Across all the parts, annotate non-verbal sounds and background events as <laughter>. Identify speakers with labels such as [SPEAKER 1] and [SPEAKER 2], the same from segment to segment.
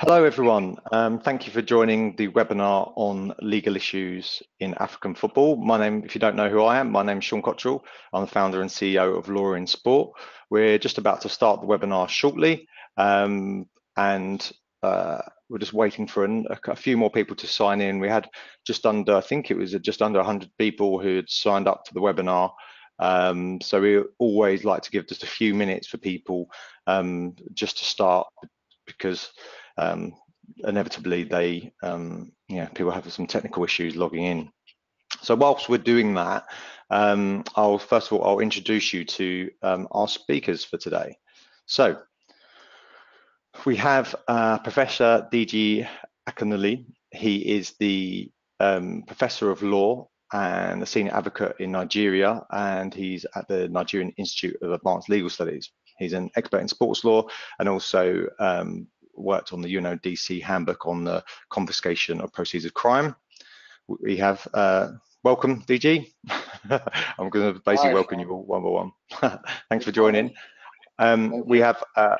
[SPEAKER 1] Hello everyone, um, thank you for joining the webinar on legal issues in African football. My name, if you don't know who I am, my name is Sean Cottrell. I'm the founder and CEO of Law in Sport. We're just about to start the webinar shortly um, and uh, we're just waiting for an, a, a, few more people to sign in. We had just under, I think it was just under 100 people who had signed up to the webinar. Um, so we always like to give just a few minutes for people um, just to start because um, inevitably they, um, people have some technical issues logging in. So whilst we're doing that, um, I'll first of all, I'll introduce you to um, our speakers for today. So we have uh, Professor Deji Adekunle. He is the um, Professor of Law and a Senior Advocate in Nigeria, and he's at the Nigerian Institute of Advanced Legal Studies. He's an expert in sports law and also um, worked on the UNODC handbook on the confiscation of proceeds of crime. We have, uh, welcome Deji. <laughs> I'm going to basically Hi. welcome you all one by one. <laughs> Thanks for joining. Um, we have uh,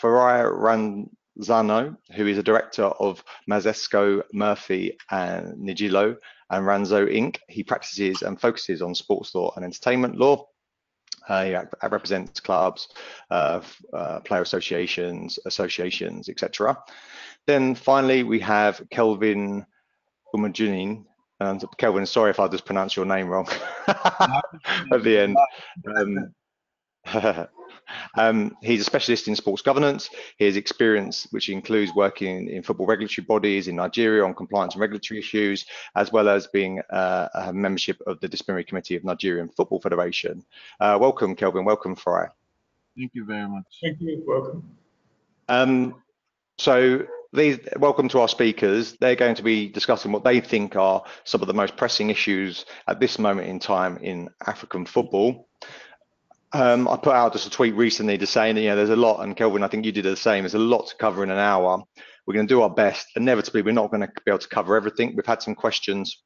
[SPEAKER 1] Farai Razano, who is a director of Maseko, Murphy and Njilo and Razano Inc. He practices and focuses on sports law and entertainment law. Uh, he represents clubs, uh, uh, player associations, associations, etc. Then finally, we have Kelvin Omuojine. And Kelvin, sorry if I just pronounced your name wrong <laughs> at the end. <laughs> Um, <laughs> um, he's a specialist in sports governance. He has experience which includes working in football regulatory bodies in Nigeria on compliance and regulatory issues, as well as being uh, a membership of the disciplinary committee of Nigerian Football Federation. Uh, welcome, Kelvin. Welcome, Farai.
[SPEAKER 2] Thank you very much.
[SPEAKER 3] Thank you. Welcome.
[SPEAKER 1] Um, so these, welcome to our speakers. They're going to be discussing what they think are some of the most pressing issues at this moment in time in African football. Um, I put out just a tweet recently to saying, you know, there's a lot, and Kelvin, I think you did the same. There's a lot to cover in an hour. We're going to do our best. Inevitably, we're not going to be able to cover everything. We've had some questions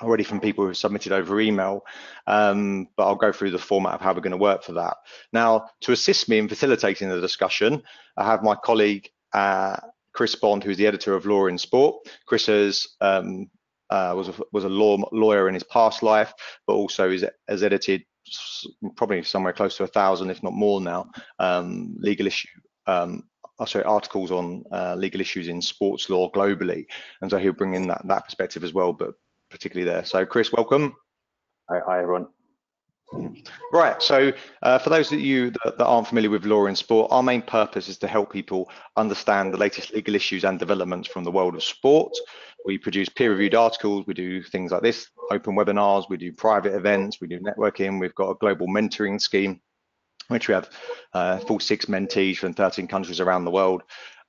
[SPEAKER 1] already from people who have submitted over email, um, but I'll go through the format of how we're going to work for that. Now, to assist me in facilitating the discussion, I have my colleague uh, Chris Bond, who's the editor of Law in Sport. Chris has um, uh, was a, was a law lawyer in his past life, but also is, has edited probably somewhere close to a thousand, if not more now, um, legal issue. Um, oh, sorry, articles on uh, legal issues in sports law globally, and so he'll bring in that that perspective as well, but particularly there. So, Chris, welcome.
[SPEAKER 4] Hi, hi everyone.
[SPEAKER 1] Right, so uh, for those of you that, that, aren't familiar with law in sport, our main purpose is to help people understand the latest legal issues and developments from the world of sport. We produce peer-reviewed articles, we do things like this, open webinars, we do private events, we do networking, we've got a global mentoring scheme, which we have uh, 46 mentees from 13 countries around the world,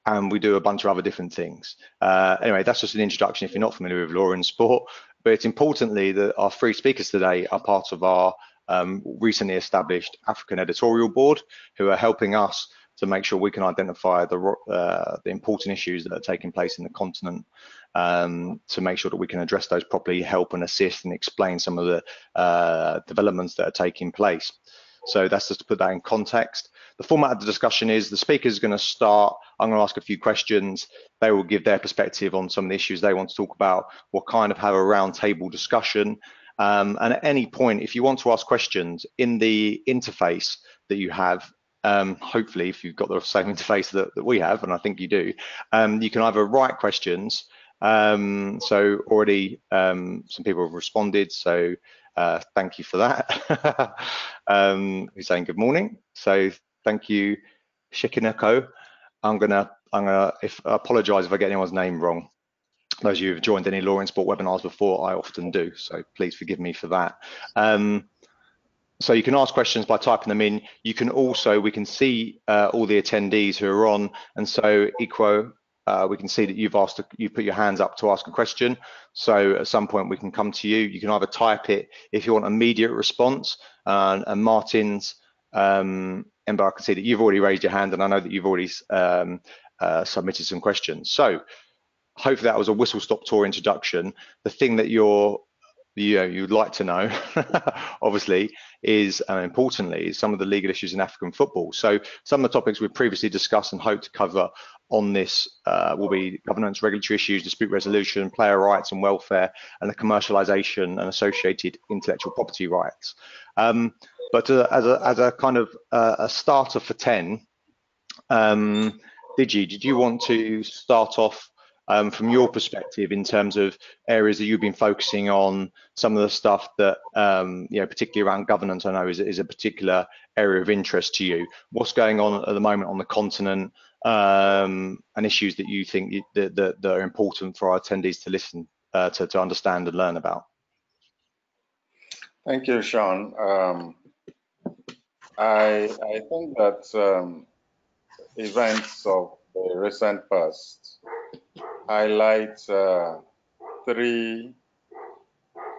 [SPEAKER 1] and we do a bunch of other different things. Uh, anyway, that's just an introduction if you're not familiar with law in sport, but it's importantly that our three speakers today are part of our um, recently established African editorial board who are helping us to make sure we can identify the, uh, the important issues that are taking place in the continent um, to make sure that we can address those properly, help and assist and explain some of the uh, developments that are taking place. So that's just to put that in context. The format of the discussion is the speaker is going to start. I'm going to ask a few questions. They will give their perspective on some of the issues they want to talk about. We'll kind of have a roundtable discussion. Um, and at any point, if you want to ask questions in the interface that you have, um, hopefully, if you've got the same <laughs> interface that, that we have, and I think you do, um, you can either write questions. Um, so already um, some people have responded, so uh, thank you for that. <laughs> um, who's saying good morning? So thank you, Shikineko. I'm gonna, I'm gonna, if I apologise if I get anyone's name wrong those of you who've joined any law and sport webinars before, I often do, so please forgive me for that. Um, so you can ask questions by typing them in. You can also, we can see uh, all the attendees who are on, and so Equo, uh, we can see that you've asked, you put your hands up to ask a question. So at some point we can come to you. You can either type it if you want immediate response, and Martin's, um, Ember, I can see that you've already raised your hand, and I know that you've already um, uh, submitted some questions. So hopefully that was a whistle stop tour introduction. The thing that you're you know, you'd like to know, <laughs> obviously, is uh, importantly, is some of the legal issues in African football. So some of the topics we've previously discussed and hope to cover on this uh, will be governance, regulatory issues, dispute resolution, player rights and welfare, and the commercialization and associated intellectual property rights. Um, but uh, as, a, as a kind of uh, a starter for 10, um, Deji, did you want to start off um, from your perspective in terms of areas that you've been focusing on, some of the stuff that, um, you know, particularly around governance, I know is, is a particular area of interest to you. What's going on at the moment on the continent um, and issues that you think that, that, that, are important for our attendees to listen, uh, to, to understand and learn about?
[SPEAKER 3] Thank you, Sean. Um, I, I think that um, events of the recent past highlight uh, three,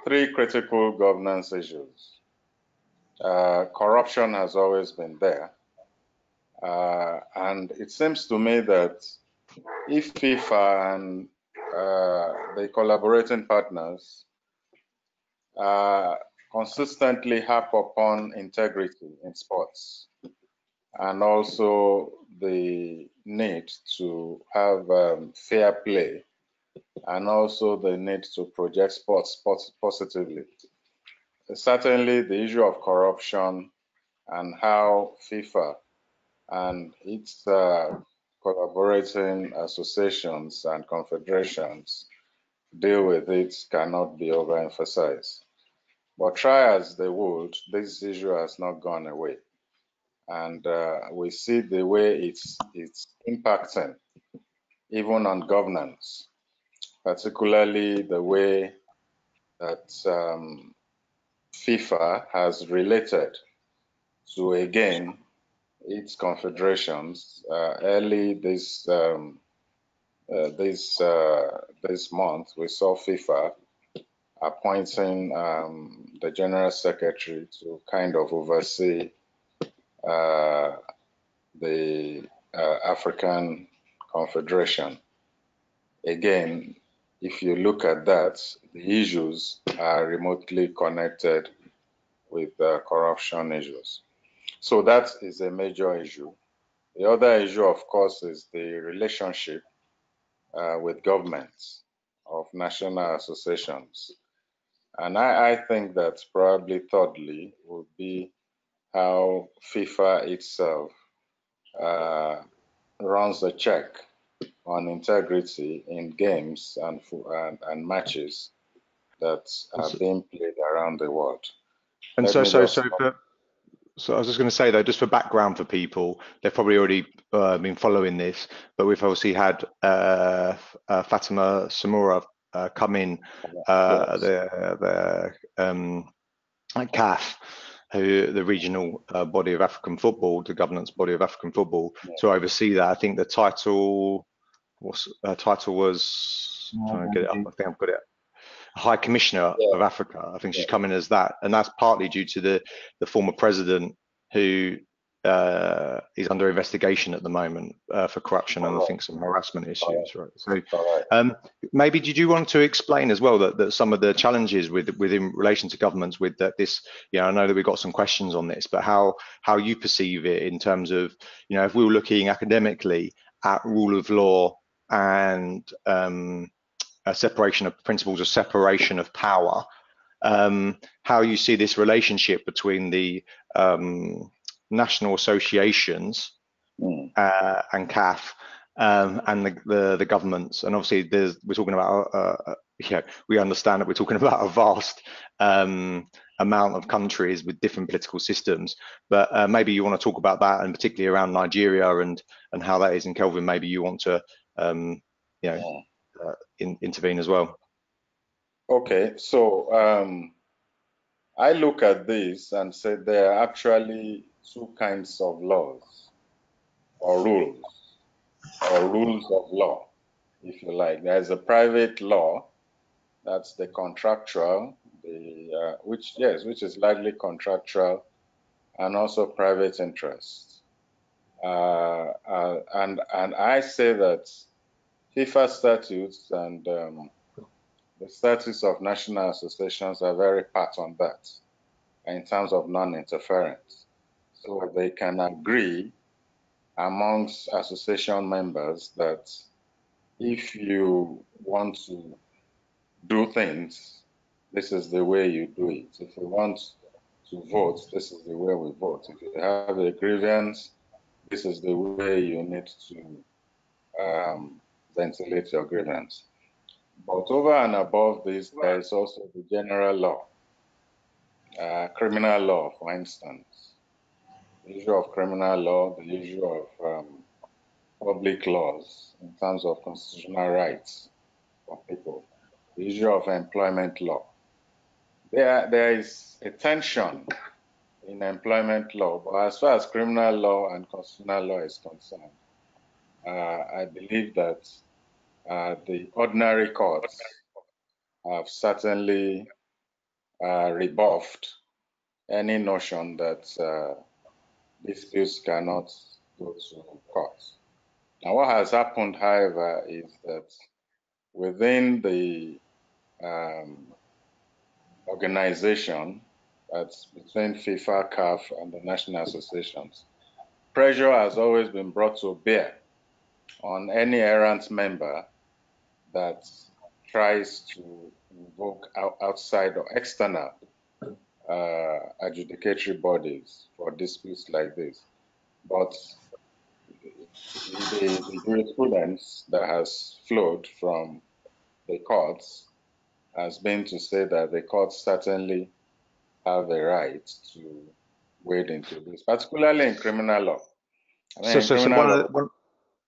[SPEAKER 3] three critical governance issues. Uh, corruption has always been there. Uh, and it seems to me that if FIFA and uh, the collaborating partners uh, consistently harp upon integrity in sports and also the need to have um, fair play and also the need to project sports, positively. Certainly, the issue of corruption and how FIFA and its uh, collaborating associations and confederations deal with it cannot be overemphasized. But try as they would, this issue has not gone away and uh, we see the way it's it's impacting even on governance, particularly the way that um, FIFA has related to again its confederations. Uh, early this um, uh, this uh, this month, we saw FIFA appointing um, the general secretary to kind of oversee the uh, African Confederation. Again, if you look at that, the issues are remotely connected with uh, corruption issues. So that is a major issue. The other issue, of course, is the relationship uh, with governments of national associations. And I, I, think that probably thirdly would be how FIFA itself uh, runs a check on integrity in games and, and, and matches that are being played around the world.
[SPEAKER 1] And Let so, so, so, for, so I was just going to say though, just for background for people, they've probably already uh, been following this, but we've obviously had uh, uh, Fatma Samoura uh, come in, uh, the, the um, CAF, who the regional uh, body of African football, the governance body of African football, yeah. to oversee that. I think the title, was uh, title was trying to get it up. I think I've got it. High Commissioner yeah. of Africa. I think she's coming as that, and that's partly due to the the former president who uh, is under investigation at the moment uh, for corruption and I think some harassment issues. Right. So um, maybe did you want to explain as well that, that some of the challenges with within relation to governments with that this, you know, I know that we've got some questions on this, but how how you perceive it in terms of, you know, if we were looking academically at rule of law and um, a separation of principles of separation of power, um, how you see this relationship between the um, national associations mm. uh, and CAF um, and the, the, the governments. And obviously, there's we're talking about uh, uh yeah we understand that we're talking <laughs> about a vast um, amount of countries with different political systems. But uh, maybe you want to talk about that, and particularly around Nigeria and and how that is. And Kelvin, maybe you want to um, you know uh, in, intervene as well.
[SPEAKER 3] Okay, so um, I look at this and say there are actually two kinds of laws or rules or rules of law, if you like. There's a private law, that's the contractual, the uh, which yes, which is largely contractual, and also private interest. Uh, uh, and and I say that FIFA statutes and um, the statutes of national associations are very part on that in terms of non-interference. So they can agree amongst association members that if you want to do things, this is the way you do it. If you want to vote, this is the way we vote. If you have a grievance, this is the way you need to um, ventilate your grievance. But over and above this, there is also the general law, uh, criminal law, for instance. The issue of criminal law, the issue of um, public laws in terms of constitutional rights for people, the issue of employment law. There, there is a tension in employment law, but as far as criminal law and constitutional law is concerned, uh, I believe that uh, the ordinary courts have certainly uh, rebuffed any notion that uh, disputes cannot go to court. Now, what has happened, however, is that within the um, organization, that's between FIFA, CAF, and the national associations, pressure has always been brought to bear on any errant member that tries to invoke outside or external uh, adjudicatory bodies for disputes like this. But the, the jurisprudence that has flowed from the courts has been to say that the courts certainly have a right to wade into this, particularly in criminal law.
[SPEAKER 1] I mean, so, so, so one, law, one,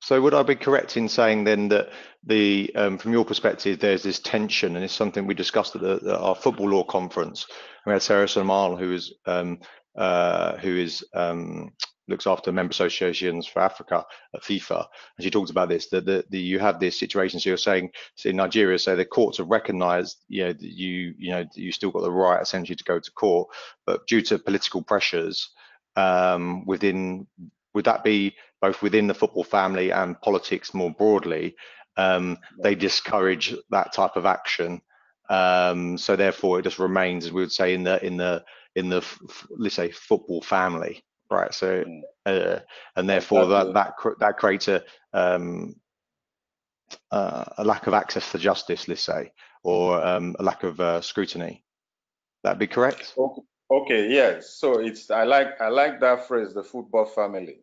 [SPEAKER 1] so would I be correct in saying then that the, um, from your perspective, there's this tension, and it's something we discussed at, the, at our football law conference. We had Sarah Samal, who is um, uh, who is um, looks after member associations for Africa at FIFA, and she talked about this that the, the, you have this situation. So you're saying so in Nigeria, so the courts have recognised, you know, that you you know you still got the right essentially to go to court, but due to political pressures um, within would that be both within the football family and politics more broadly? Um, they discourage that type of action. Um, so therefore, it just remains, as we would say, in the in the in the let's say football family, right? So mm. uh, and therefore that that that creates a um, uh, a lack of access to justice, let's say, or um, a lack of uh, scrutiny. That'd be correct?
[SPEAKER 3] Okay, yes. So it's I like I like that phrase, the football family.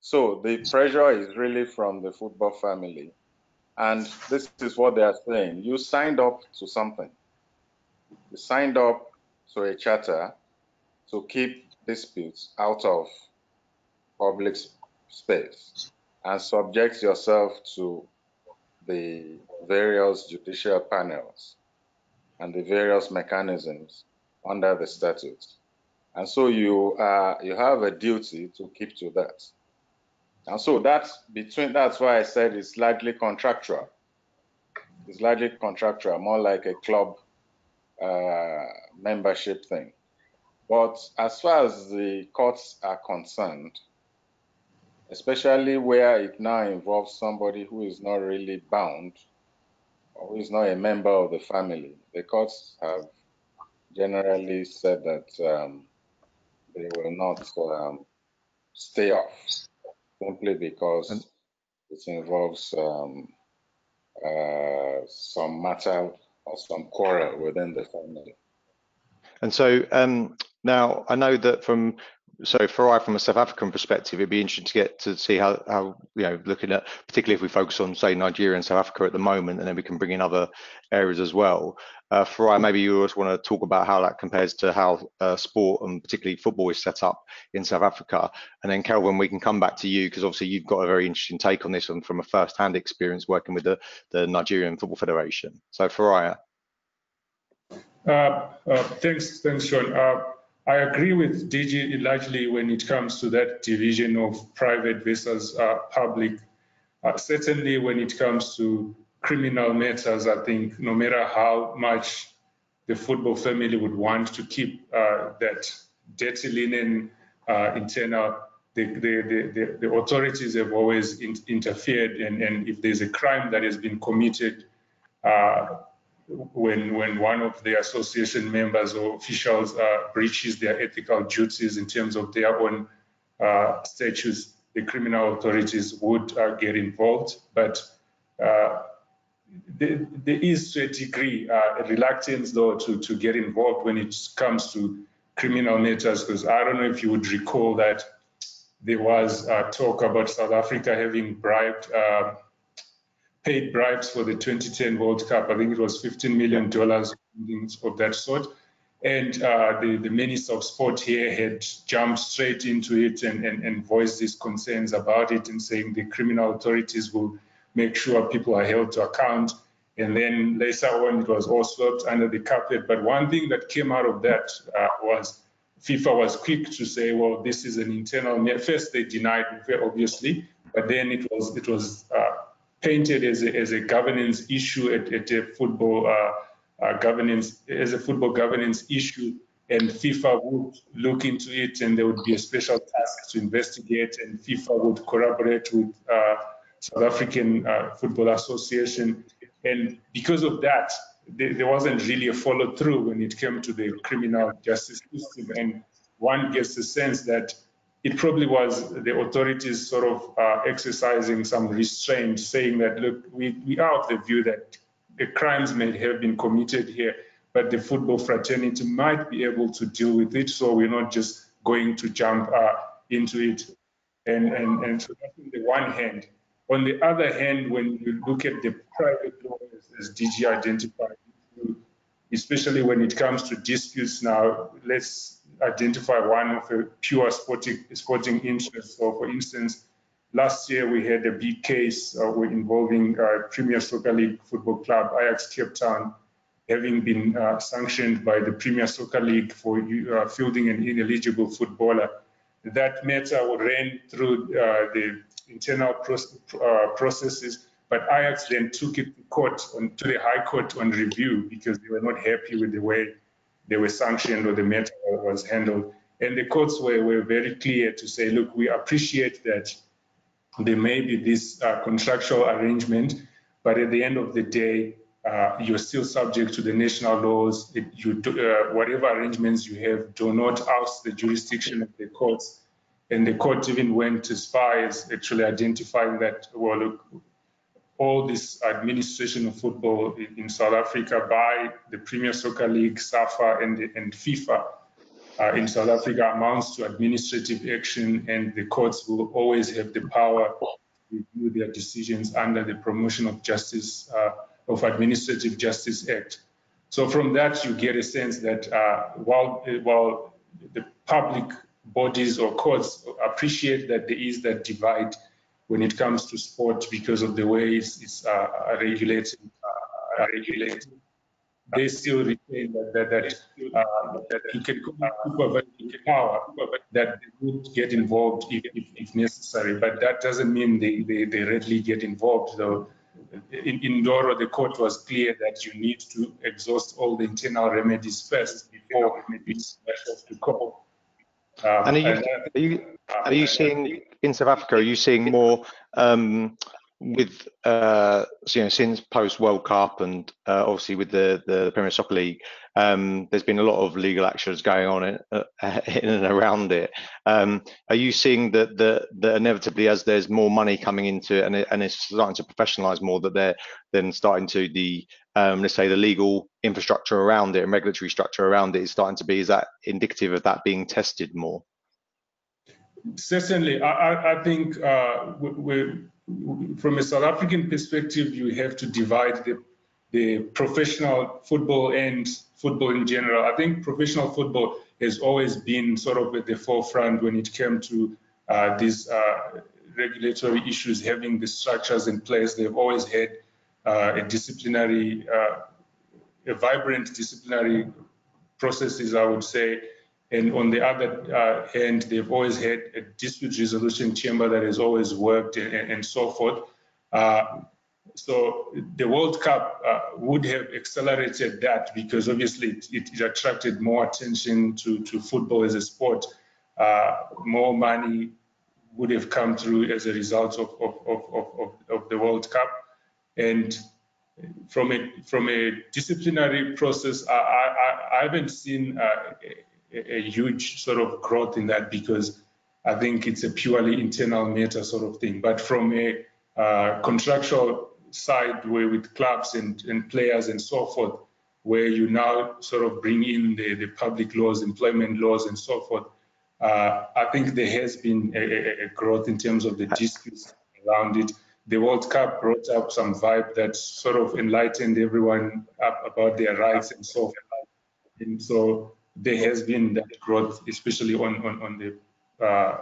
[SPEAKER 3] So the pressure is really from the football family. And this is what they are saying. You signed up to something. You signed up to a charter to keep disputes out of public space and subject yourself to the various judicial panels and the various mechanisms under the statute. And so you uh, you have a duty to keep to that. And so that's between that's why I said it's largely contractual. It's largely contractual, more like a club uh, membership thing. But as far as the courts are concerned, especially where it now involves somebody who is not really bound or who is not a member of the family, the courts have generally said that um, they will not um, stay off simply because and, it involves um, uh, some matter or some quarrel within the family.
[SPEAKER 1] And so um, now I know that from so for I, from a South African perspective, it'd be interesting to get to see how, how you know, looking at, particularly if we focus on, say, Nigeria and South Africa at the moment, and then we can bring in other areas as well. Uh, I, maybe you also want to talk about how that compares to how uh, sport and particularly football is set up in South Africa. And then, Kelvin, we can come back to you because obviously you've got a very interesting take on this one from a first-hand experience working with the, the Nigerian Football Federation. So, Farai.
[SPEAKER 4] Uh, uh, thanks, thanks, Sean. Uh, I agree with Deji largely when it comes to that division of private versus uh, public. Certainly when it comes to criminal matters, I think no matter how much the football family would want to keep uh, that dirty linen uh, internal, the, the, the, the, authorities have always in, interfered. And, and if there's a crime that has been committed, uh, when when one of the association members or officials uh, breaches their ethical duties in terms of their own uh, statutes, the criminal authorities would uh, get involved, but uh, there, is to a degree uh, a reluctance though to, to get involved when it comes to criminal matters because I don't know if you would recall that there was uh, talk about South Africa having bribed, uh, paid bribes for the 2010 World Cup. I think it was 15 million dollars of that sort. And uh, the, the minister of sport here had jumped straight into it and, and, and voiced his concerns about it and saying the criminal authorities will make sure people are held to account. And then later on, it was all swept under the carpet. But one thing that came out of that uh, was FIFA was quick to say, well, this is an internal. First, they denied it, obviously, but then it was it was uh, painted as a, as a governance issue at, at a football uh, uh, governance as a football governance issue, and FIFA would look into it, and there would be a special task to investigate, and FIFA would collaborate with uh, South African uh, Football Association, and because of that, there, wasn't really a follow through when it came to the criminal justice system. And one gets the sense that it probably was the authorities sort of uh, exercising some restraint, saying that, look, we, we are of the view that the crimes may have been committed here, but the football fraternity might be able to deal with it. So we're not just going to jump uh, into it. And, and, and so that's on the one hand. On the other hand, when you look at the private lawyers, as Deji identified, especially when it comes to disputes now, let's identify one of a pure sporting, sporting interest. So for instance, last year we had a big case uh, involving uh, Premier Soccer League football club, Ajax Cape Town, having been uh, sanctioned by the Premier Soccer League for uh, fielding an ineligible footballer. That matter ran through uh, the internal uh, processes. But Ajax then took it to court, on, to the High Court on review because they were not happy with the way they were sanctioned or the matter was handled. And the courts were, were very clear to say, look, we appreciate that there may be this uh, contractual arrangement, but at the end of the day, uh, you're still subject to the national laws. It, you do, uh, whatever arrangements you have do not oust the jurisdiction of the courts and the court even went as far as actually identifying that, well, look, all this administration of football in South Africa by the Premier Soccer League, SAFA, and, and FIFA uh, in South Africa amounts to administrative action, and the courts will always have the power to review their decisions under the Promotion of Justice uh, of Administrative Justice Act. So from that, you get a sense that uh, while while the public bodies or courts appreciate that there is that divide when it comes to sport because of the way it's, it's uh, regulated. Uh, regulated. They still retain that that, that, uh, that you can supervise power that they would get involved if, if, if, necessary, but that doesn't mean they, they, they readily get involved. Though in, in Ndoro, the court was clear that you need to exhaust all the internal remedies first before it's to court.
[SPEAKER 1] Um, and are you, are you, are you seeing in South Africa? Are you seeing more um, with uh, you know since post World Cup and uh, obviously with the the Premier Soccer League? Um, there's been a lot of legal actions going on in, uh, <laughs> in and around it. Um, are you seeing that the, the inevitably as there's more money coming into it and, it, and it's starting to professionalize more that they're then starting to the um, let's say the legal infrastructure around it and regulatory structure around it is starting to be is that indicative of that being tested more
[SPEAKER 4] certainly i, I think uh, we, we, from a south african perspective you have to divide the, the professional football and football in general i think professional football has always been sort of at the forefront when it came to uh, these uh, regulatory issues having the structures in place they've always had uh, a disciplinary, uh, a vibrant disciplinary processes, I would say. And on the other uh, hand, they've always had a dispute resolution chamber that has always worked and, and so forth. Uh, so the World Cup uh, would have accelerated that because obviously it, it, attracted more attention to, to football as a sport. Uh, more money would have come through as a result of, of, of, of, of the World Cup. And from a from a disciplinary process, I, I, I haven't seen uh, a, huge sort of growth in that because I think it's a purely internal matter sort of thing. But from a uh, contractual side, where with clubs and, and players and so forth, where you now sort of bring in the, the public laws, employment laws, and so forth, uh, I think there has been a, a, growth in terms of the disputes around it. The World Cup brought up some vibe that sort of enlightened everyone about their rights and so forth. And so there has been that growth, especially on, on, on the uh,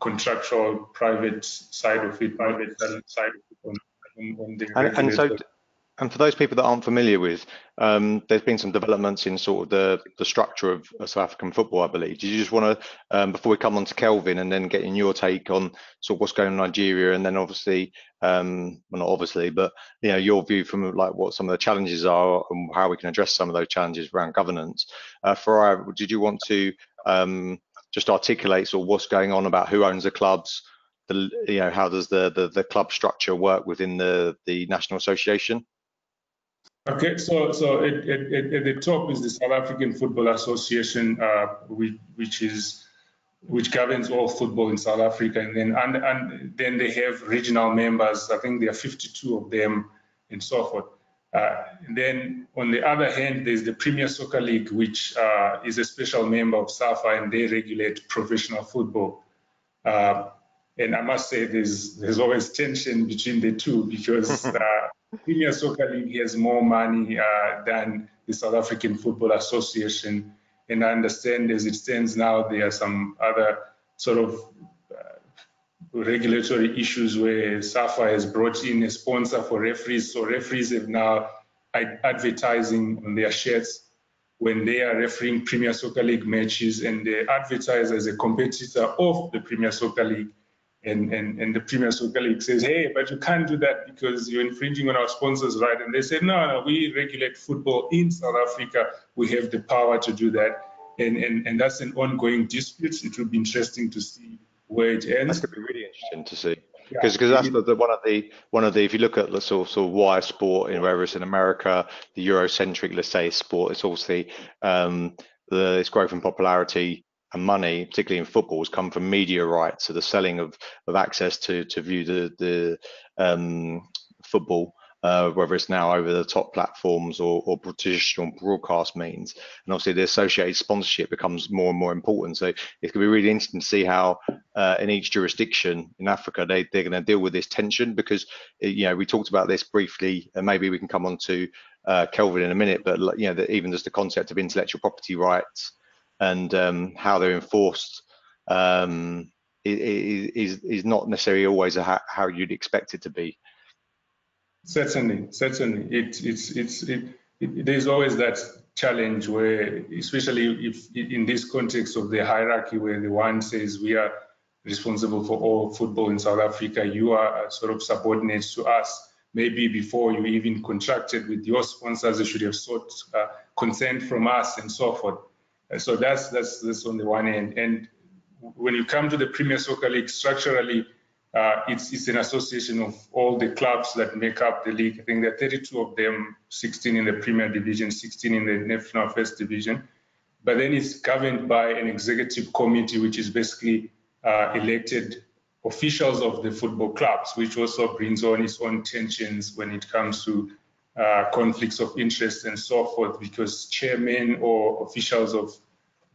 [SPEAKER 4] contractual private side of it, private side of it. On,
[SPEAKER 1] on the and, and so and for those people that aren't familiar with, um, there's been some developments in sort of the, the structure of, South African football, I believe. Did you just want to, um, before we come on to Kelvin, and then getting your take on sort of what's going on in Nigeria, and then obviously, um, well, not obviously, but you know your view from like what some of the challenges are and how we can address some of those challenges around governance. Uh, Farai, did you want to um, just articulate sort of what's going on about who owns the clubs? The, you know, how does the, the the club structure work within the the national association?
[SPEAKER 4] Okay, so so at, at, at, the top is the South African Football Association, uh, which, which, is which governs all football in South Africa, and then and, and then they have regional members. I think there are 52 of them, and so forth. Uh, and then on the other hand, there's the Premier Soccer League, which uh, is a special member of SAFA, and they regulate professional football. Uh, and I must say, there's there's always tension between the two because. <laughs> Premier Soccer League has more money uh, than the South African Football Association. And I understand as it stands now, there are some other sort of uh, regulatory issues where SAFA has brought in a sponsor for referees. So referees have now advertising on their shirts when they are refereeing Premier Soccer League matches and they advertise as a competitor of the Premier Soccer League and, and, and the Premier Soccer League says, hey, but you can't do that because you're infringing on our sponsors' right. And they say, no, no, we regulate football in South Africa. We have the power to do that. And, and, and that's an ongoing dispute. It will be interesting to see where it ends.
[SPEAKER 1] That could be really interesting to see. Because yeah. that's the, the, one of the one of the if you look at the sort of, sort of wire sport, know, whether it's in America, the Eurocentric, let's say, sport, it's obviously um, the its growth and popularity and money, particularly in football, has come from media rights, so the selling of, of access to to view the the um, football, uh, whether it's now over the top platforms or, or traditional broadcast means, and obviously the associated sponsorship becomes more and more important. So it's going to be really interesting to see how uh, in each jurisdiction in Africa they they're going to deal with this tension because you know we talked about this briefly, and maybe we can come on to uh, Kelvin in a minute, but you know the, even just the concept of intellectual property rights and um, how they're enforced um, is, is not necessarily always how, how you'd expect it to be.
[SPEAKER 4] Certainly, certainly, it, it's it's it, it, there's always that challenge where, especially if in this context of the hierarchy, where the one says we are responsible for all football in South Africa, you are sort of subordinates to us. Maybe before you even contracted with your sponsors, you should have sought uh, consent from us and so forth. So that's that's that's on the one end. And when you come to the Premier Soccer League, structurally, uh, it's it's an association of all the clubs that make up the league. I think there are 32 of them, 16 in the Premier Division, 16 in the National First Division. But then it's governed by an executive committee, which is basically uh, elected officials of the football clubs, which also brings on its own tensions when it comes to uh, conflicts of interest and so forth, because chairmen or officials of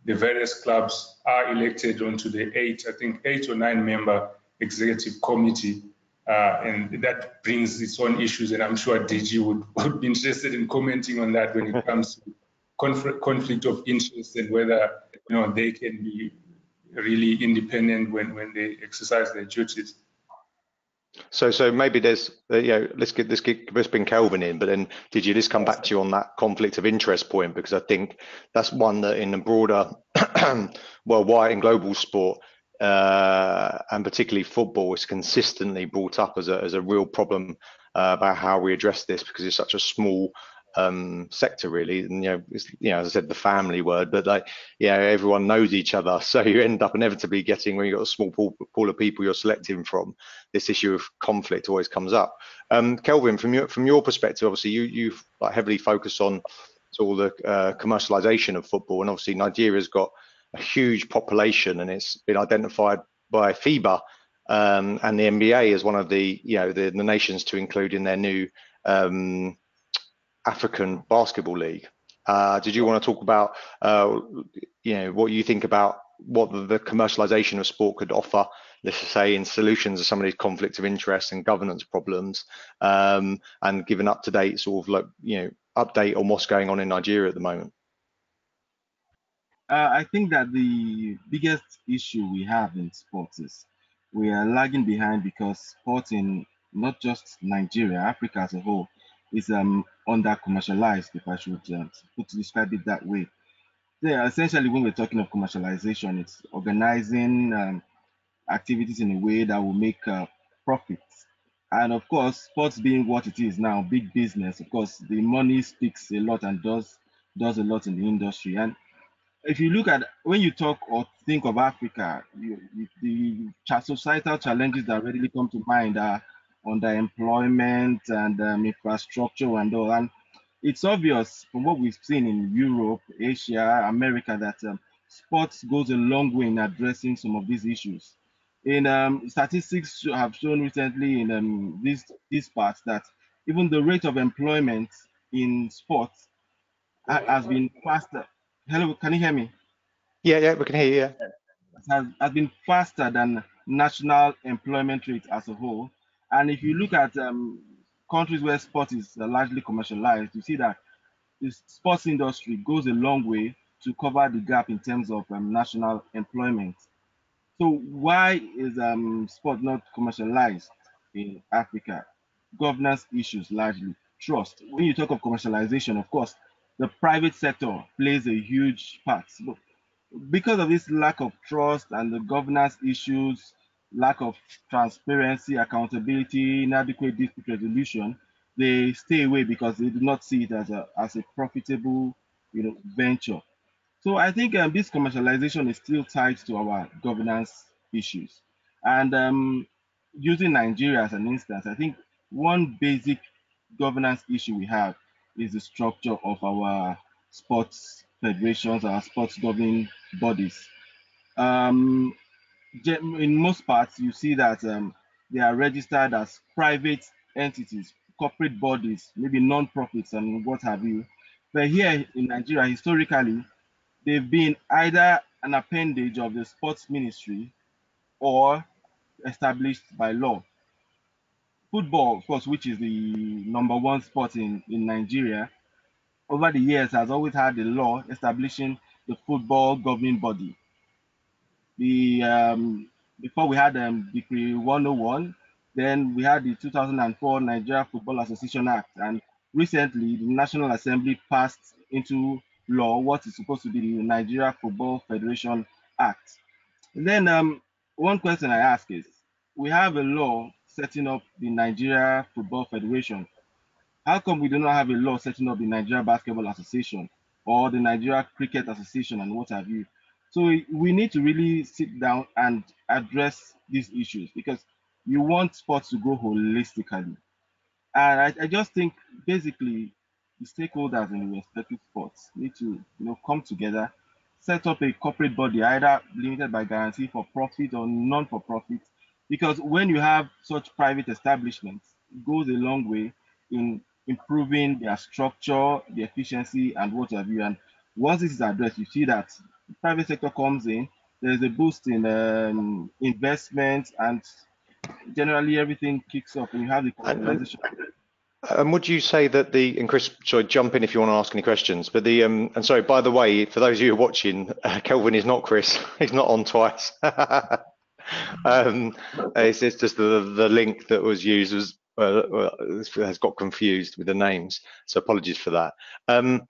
[SPEAKER 4] the various clubs are elected onto the eight, I think, eight or nine member executive committee. Uh, and that brings its own issues. And I'm sure Deji would, <laughs> would be interested in commenting on that when it comes to conf- conflict of interest and whether you know they can be really independent when, when they exercise their duties.
[SPEAKER 1] So, so maybe there's, uh, you know, let's get let's get let's bring Kelvin in. But then, did you just come back to you on that conflict of interest point? Because I think that's one that in the broader, <clears throat> worldwide and global sport, uh, and particularly football, is consistently brought up as a as a real problem uh, about how we address this because it's such a small um, sector really. And you know, you know, as I said, the family word, but like, yeah, everyone knows each other, <laughs> so you end up inevitably getting when you've got a small pool, pool of people you're selecting from. This issue of conflict always comes up. Um, Kelvin, from your from your perspective, obviously you you've like heavily focused on all the uh, commercialization of football, and obviously Nigeria's got a huge population, and it's been identified by FIBA um, and the NBA as one of the you know the, the nations to include in their new um, African Basketball League. Uh, did you want to talk about uh, you know what you think about what the, commercialization of sport could offer let's say in solutions of some of these conflicts of interest and governance problems um, and give an up-to-date sort of like you know update on what's going on in nigeria at the moment
[SPEAKER 2] uh, i think that the biggest issue we have in sports is we are lagging behind because sport in not just nigeria africa as a whole is um, under commercialized if i should um, put describe it that way yeah, essentially when we're talking of commercialization it's organizing um, activities in a way that will make uh, profits. And of course, sports being what it is now, big business, of course, the money speaks a lot and does does a lot in the industry. And if you look at when you talk or think of Africa, you, you, the societal challenges that readily come to mind are underemployment and um, infrastructure and all. And it's obvious from what we've seen in Europe, Asia, America that um, sports goes a long way in addressing some of these issues in um, statistics have shown recently in um, this this part that even the rate of employment in sports ha has been faster. Hello, can you hear me?
[SPEAKER 1] Yeah, yeah, we can hear you. Yeah.
[SPEAKER 2] Has, has been faster than national employment rate as a whole. And if you look at um, countries where sport is largely commercialized, you see that the sports industry goes a long way to cover the gap in terms of um, national employment. So why is um, sport not commercialized in Africa? Governance issues largely. Trust. When you talk of commercialization, of course, the private sector plays a huge part. But because of this lack of trust and the governance issues, lack of transparency, accountability, inadequate dispute resolution, they stay away because they do not see it as a as a profitable, you know, venture. So I think um, this commercialization is still tied to our governance issues. And um, using Nigeria as an instance, I think one basic governance issue we have is the structure of our sports federations, our sports governing bodies. Um, in most parts, you see that um, they are registered as private entities, corporate bodies, maybe non-profits and what have you. But here in Nigeria, historically, they've been either an appendage of the sports ministry or established by law. Football, of course, which is the number one sport in, in Nigeria, over the years has always had a law establishing the football governing body. The um, before we had um, Decree 101, then we had the 2004 Nigeria Football Association Act, and recently the National Assembly passed into law what is supposed to be the Nigeria Football Federation Act. And then um, one question I ask is, we have a law setting up the Nigeria Football Federation. How come we do not have a law setting up the Nigeria Basketball Association or the Nigeria Cricket Association and what have you? So we need to really sit down and address these issues because you want sports to go holistically. And I, I just think basically the stakeholders in the respective sports need to you know come together, set up a corporate body, either limited by guarantee for profit or non for profit. Because when you have such private establishments, it goes a long way in improving their structure, the efficiency, and what have you. And once this is addressed, you see that private sector comes in, there's a boost in um, investment, and generally everything kicks off, and you have the commercialization.
[SPEAKER 1] And would you say that the and Chris, sorry, jump in if you want to ask any questions. But the um, and sorry, by the way, for those of you who are watching, uh, <laughs> Kelvin is not Chris. <laughs> He's not on twice. <laughs> um, it's, it's, just the the link that was used was uh, has got confused with the names. So apologies for that. Um,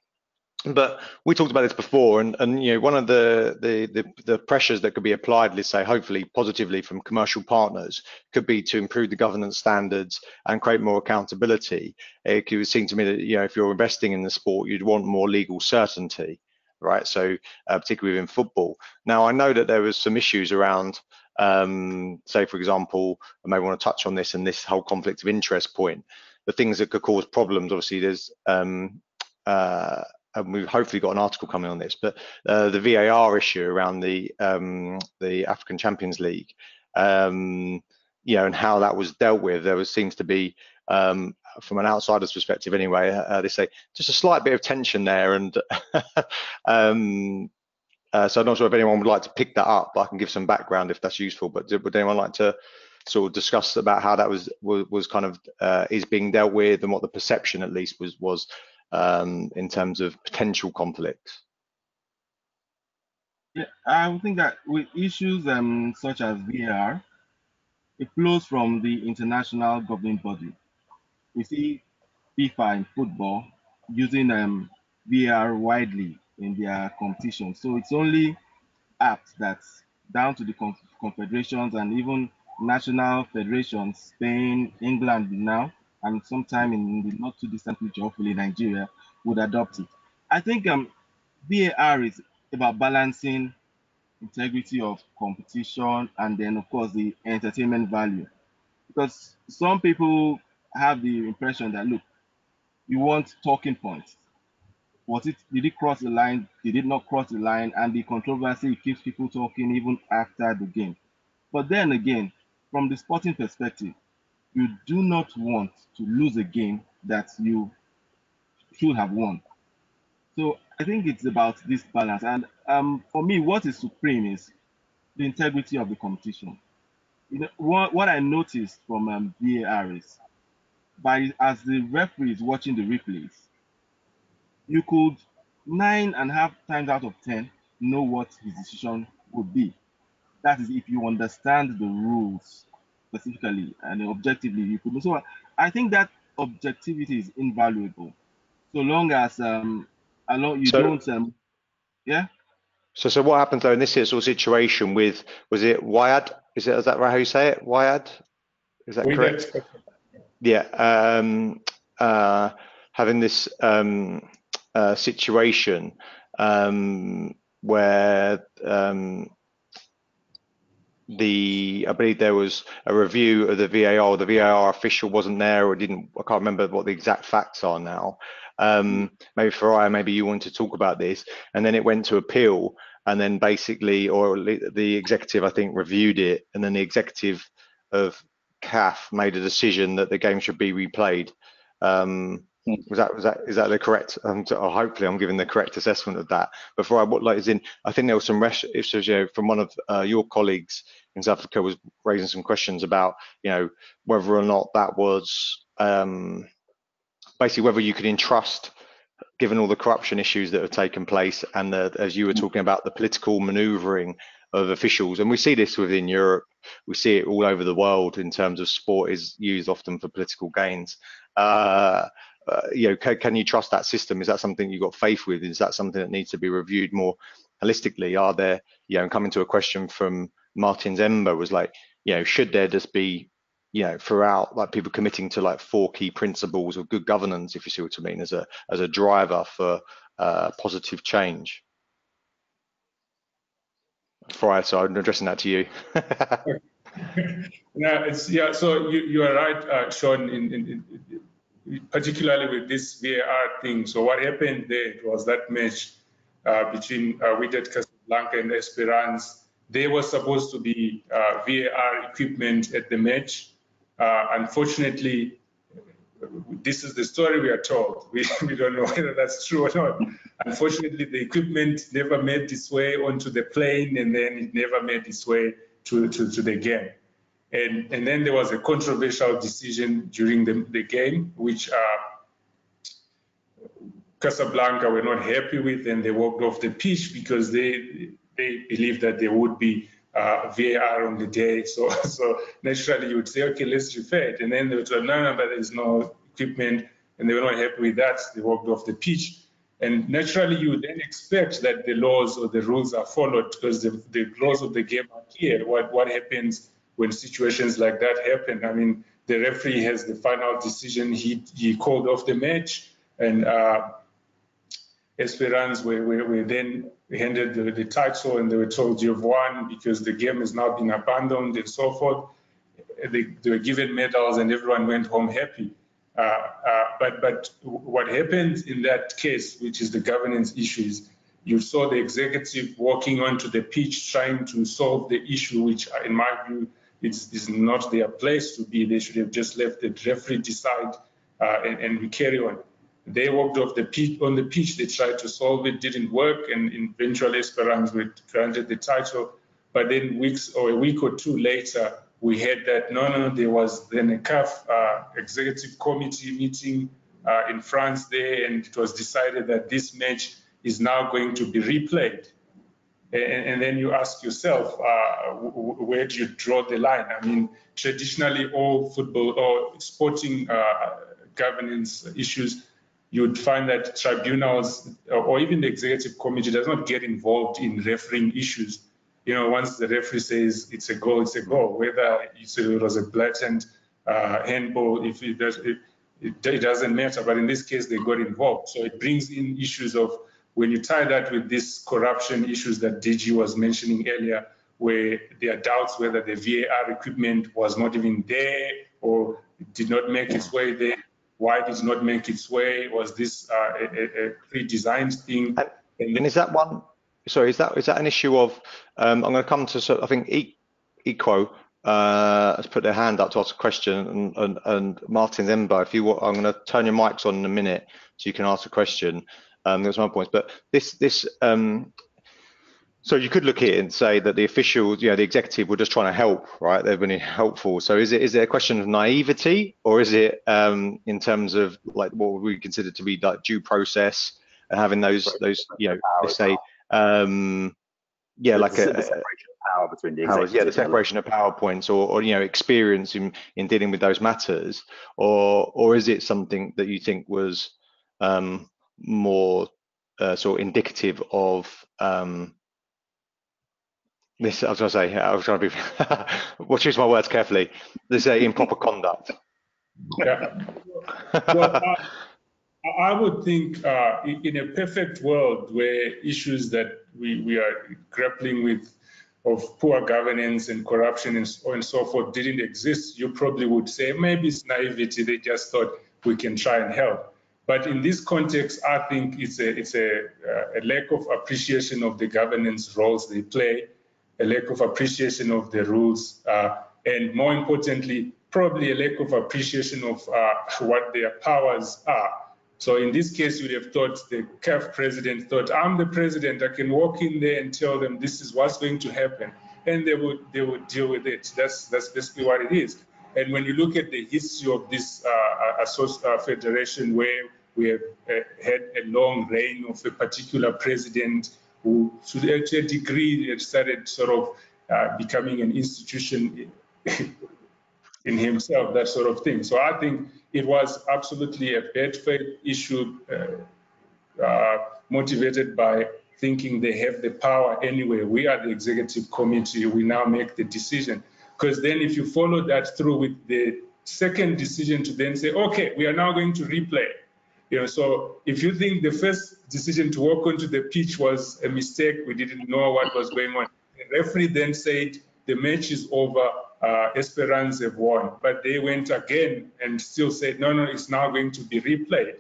[SPEAKER 1] but we talked about this before and, and you know one of the, the, the the pressures that could be applied let's say hopefully positively from commercial partners could be to improve the governance standards and create more accountability. It would seem to me that you know if you're investing in the sport you'd want more legal certainty right? So uh, particularly within football. Now i know that there was some issues around um, say for example i may want to touch on this and this whole conflict of interest point the things that could cause problems. Obviously there's um, uh, and we've hopefully got an article coming on this, but uh, the VAR issue around the um, the African Champions League, um, you know, and how that was dealt with. There was seems to be, um, from an outsider's perspective anyway, uh, they say just a slight bit of tension there, and <laughs> um, uh, so I'm not sure if anyone would like to pick that up, but I can give some background if that's useful. But would anyone like to sort of discuss about how that was was, was kind of uh, is being dealt with and what the perception at least was was um, in terms of potential conflicts?
[SPEAKER 2] Yeah, I would think that with issues um, such as VAR, it flows from the international governing body. We see FIFA in football using um, VAR widely in their competition. So it's only apt that down to the confederations and even national federations, Spain, England now, and sometime in the not too distant future, hopefully Nigeria, would adopt it. I think um, VAR is about balancing integrity of competition and then, of course, the entertainment value. Because some people have the impression that, look, you want talking points. Was it did it cross the line? Did it not cross the line? And the controversy keeps people talking even after the game. But then again, from the sporting perspective, you do not want to lose a game that you should have won. So I think it's about this balance. And um, for me, what is supreme is the integrity of the competition. You know, what, what I noticed from um, VAR is by as the referee is watching the replays, you could nine and a half times out of ten know what his decision would be. That is if you understand the rules specifically and objectively you could so i think that objectivity is invaluable. So long as um along you so, don't um yeah?
[SPEAKER 1] So so what happened though in this sort of situation with was it Wydad is it is that right how you say it? Wydad is that we correct? yeah um uh having this um uh situation um where um the I believe there was a review of the VAR. The VAR official wasn't there or didn't. I can't remember what the exact facts are now. Um, maybe Farai, maybe you want to talk about this. And then it went to appeal, and then basically, or the executive, I think, reviewed it, and then the executive of CAF made a decision that the game should be replayed. Um, was that was that is that the correct? Um, so hopefully, I'm giving the correct assessment of that. Before I what like is in, I think there was some issues you know, from one of uh, your colleagues in South Africa was raising some questions about you know whether or not that was um, basically whether you could entrust given all the corruption issues that have taken place and the, as you were talking about the political maneuvering of officials and we see this within Europe we see it all over the world in terms of sport is used often for political gains uh, uh, you know, can, can, you trust that system? Is that something you've got faith with? Is that something that needs to be reviewed more holistically? Are there, you know, coming to a question from Martin Zemba was like, you know, should there just be, you know, throughout like people committing to like four key principles of good governance, if you see what I mean, as a as a driver for uh, positive change? Farai, so I'm addressing that to you. <laughs>
[SPEAKER 4] yeah, it's yeah. So you, you are right, uh, Sean. In, in, in, particularly with this VAR thing. So what happened there was that match uh, between uh, Wydad Casablanca and Esperance. There was supposed to be uh, VAR equipment at the match. Uh, unfortunately, this is the story we are told. <laughs> We, we don't know whether that's true or not. Unfortunately, the equipment never made its way onto the plane and then it never made its way to, to, to the game. And, and then there was a controversial decision during the, the game, which uh, Casablanca were not happy with, and they walked off the pitch because they they believed that there would be uh, VAR on the day. So <laughs> so naturally you would say, okay, let's refer it, and then would say, no, no, but there's no equipment, and they were not happy with that. They walked off the pitch. And naturally, you then expect that the laws or the rules are followed because the, the laws of the game are clear. What what happens when situations like that happen. I mean, the referee has the final decision. He he called off the match, and uh, Esperance were, were, were then handed the, the, title, and they were told you've won because the game has now been abandoned and so forth. They, they were given medals, and everyone went home happy. Uh, uh, but but what happened in that case, which is the governance issues, you saw the executive walking onto the pitch trying to solve the issue, which in my view is, is not their place to be. They should have just left the referee decide uh, and, and, we carry on. They walked off the pitch on the pitch. They tried to solve it, didn't work, and eventually Esperance were granted the title. But then weeks or a week or two later, we heard that no, no, there was then a CAF uh, executive committee meeting uh, in France there, and it was decided that this match is now going to be replayed. And, and then you ask yourself, uh, where do you draw the line? I mean, traditionally, all football or sporting uh, governance issues, you would find that tribunals or even the executive committee does not get involved in refereeing issues. You know, once the referee says it's a goal, it's a goal. Whether it was a blatant uh, handball, if it does, it, it, it doesn't matter. But in this case, they got involved. So it brings in issues of when you tie that with these corruption issues that DG was mentioning earlier, where there are doubts whether the VAR equipment was not even there or did not make its way there, why did it not make its way? Was this uh, a, a pre-designed thing?
[SPEAKER 1] And, and, is that one? Sorry, is that is that an issue of? Um, I'm going to come to. So I think Equo uh, has put their hand up to ask a question, and, and, and Martin Zemba, if you, I'm going to turn your mics on in a minute so you can ask a question. Um, there's one point, but this this um, so you could look at it and say that the officials, you know, the executive were just trying to help, right? They've been helpful. So is it is it a question of naivety, or is it um, in terms of like what we consider to be like due process and having those those you know they say um, yeah like a,
[SPEAKER 5] of power between the powers,
[SPEAKER 1] yeah the separation of power points or, or you know experience in in dealing with those matters or or is it something that you think was um, more uh, sort of indicative of um, this. I was going to say, I was trying to be, <laughs> well, choose my words carefully. This is improper conduct.
[SPEAKER 4] Yeah. Well, uh, I would think uh, in a perfect world where issues that we, we are grappling with of poor governance and corruption and so, and so forth didn't exist, you probably would say maybe it's naivety. They just thought we can try and help. But in this context, I think it's a, it's a, uh, a lack of appreciation of the governance roles they play, a lack of appreciation of the rules, uh, and more importantly, probably a lack of appreciation of uh, what their powers are. So in this case, you'd have thought the CAF president thought, I'm the president, I can walk in there and tell them this is what's going to happen. And they would they would deal with it. That's that's basically what it is. And when you look at the history of this uh, uh, federation, where we have uh, had a long reign of a particular president who, to a degree, had started sort of uh, becoming an institution <laughs> in himself, that sort of thing. So I think it was absolutely a bad faith issue uh, uh, motivated by thinking they have the power anyway. We are the executive committee, we now make the decision. Because then if you follow that through with the second decision to then say, okay, we are now going to replay you know, so if you think the first decision to walk onto the pitch was a mistake, we didn't know what was going on. The referee then said the match is over, uh, Esperance have won, but they went again and still said no, no, it's now going to be replayed.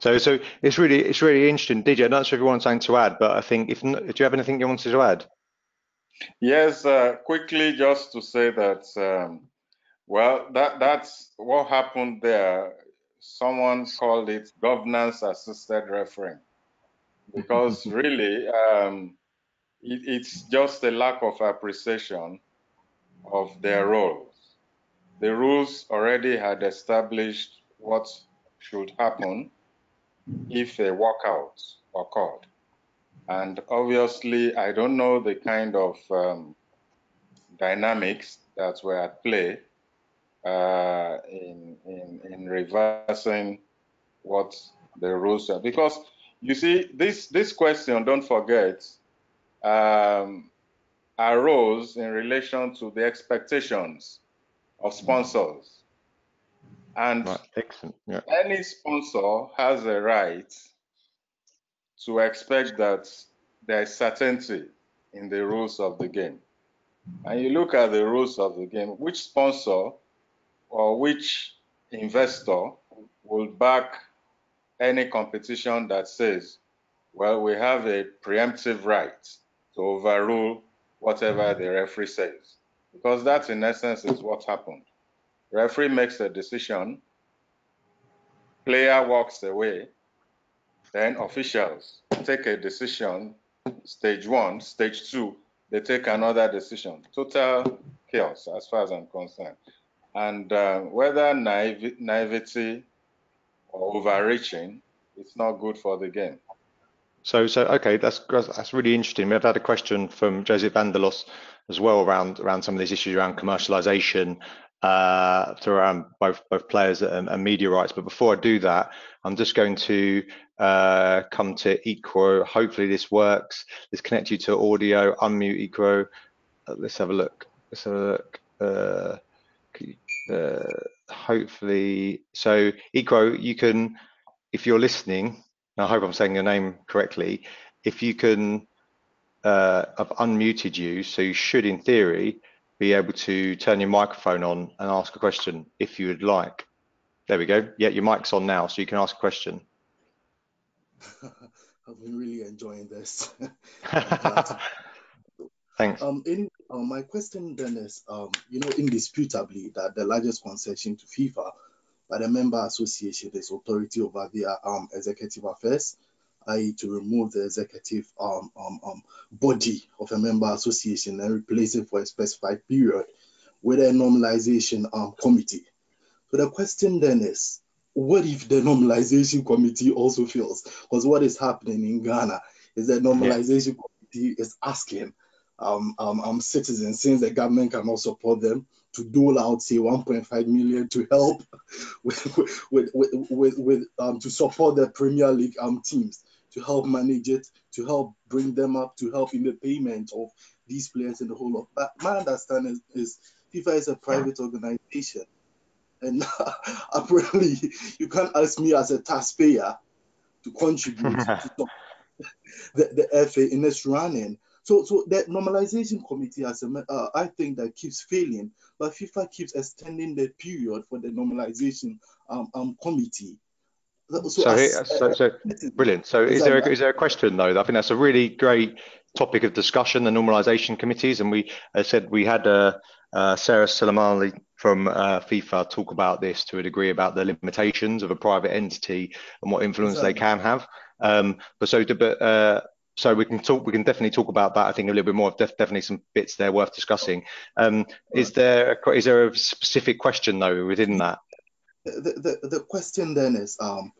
[SPEAKER 1] So, so it's really, it's really interesting, DJ. I'm not sure if you want something to add, but I think if do you have anything you wanted to add?
[SPEAKER 3] Yes, uh, quickly, just to say that, um, well, that that's what happened there someone called it governance assisted refereeing because <laughs> really um, it, it's just a lack of appreciation of their roles. The rules already had established what should happen if a walkout occurred. And obviously, I don't know the kind of um, dynamics that were at play uh, in, in, in reversing what the rules are. Because you see, this, this question, don't forget, um, arose in relation to the expectations of sponsors. And
[SPEAKER 1] right. yeah.
[SPEAKER 3] any sponsor has a right to expect that there is certainty in the rules of the game. And you look at the rules of the game, which sponsor or which investor will back any competition that says, well, we have a preemptive right to overrule whatever the referee says. Because that, in essence, is what happened. Referee makes a decision, player walks away, then officials take a decision, stage one, stage two, they take another decision. Total chaos as far as I'm concerned. And uh, whether naive, naivety or overreaching, it's not good for the game.
[SPEAKER 1] So, so okay, that's that's really interesting. We've had a question from Joseph Vandelos as well around around some of these issues around commercialization uh, around both both players and, and, media rights. But before I do that, I'm just going to uh, come to Equo. Hopefully this works. Let's connect you to audio. Unmute Equo. Uh, let's have a look. Let's have a look. Uh, hopefully, so Equo, you can, if you're listening, I hope I'm saying your name correctly. If you can, uh, I've unmuted you, so you should, in theory, be able to turn your microphone on and ask a question if you would like. There we go. Yeah, your mic's on now, so you can ask a question. <laughs> <laughs>
[SPEAKER 6] I've been really enjoying this. <laughs>
[SPEAKER 1] Thanks.
[SPEAKER 6] Um, in, uh, my question then is, um, you know, indisputably that the largest concession to FIFA by the member association is authority over their um, executive affairs, i.e. to remove the executive um, um, um, body of a member association and replace it for a specified period with a normalization um, committee. So the question then is, what if the normalization committee also fails? Because what is happening in Ghana is that normalization yeah. committee is asking um, um, um, citizens, since the government cannot support them, to dole out say 1.5 million to help <laughs> with with with, with, with um, to support the Premier League um, teams, to help manage it, to help bring them up, to help in the payment of these players in the whole of. But my understanding is, is FIFA is a private organization, and <laughs> apparently you can't ask me as a taxpayer to contribute <laughs> to the, the FA in its running. So, so the normalization committee, as a, uh, I think that keeps failing, but FIFA keeps extending the period for the normalization um, um committee.
[SPEAKER 1] So, so, as, so, so brilliant. So, is there a, is there a question though? I think that's a really great topic of discussion, the normalization committees, and we I said we had uh, uh, Sarah Salamali from uh, FIFA talk about this to a degree about the limitations of a private entity and what influence exactly. they can have. Um, but so, but uh, so we can talk we can definitely talk about that i think a little bit more Def, definitely some bits there worth discussing um, is there a, is there a specific question though within that
[SPEAKER 6] the, the, the question then is um,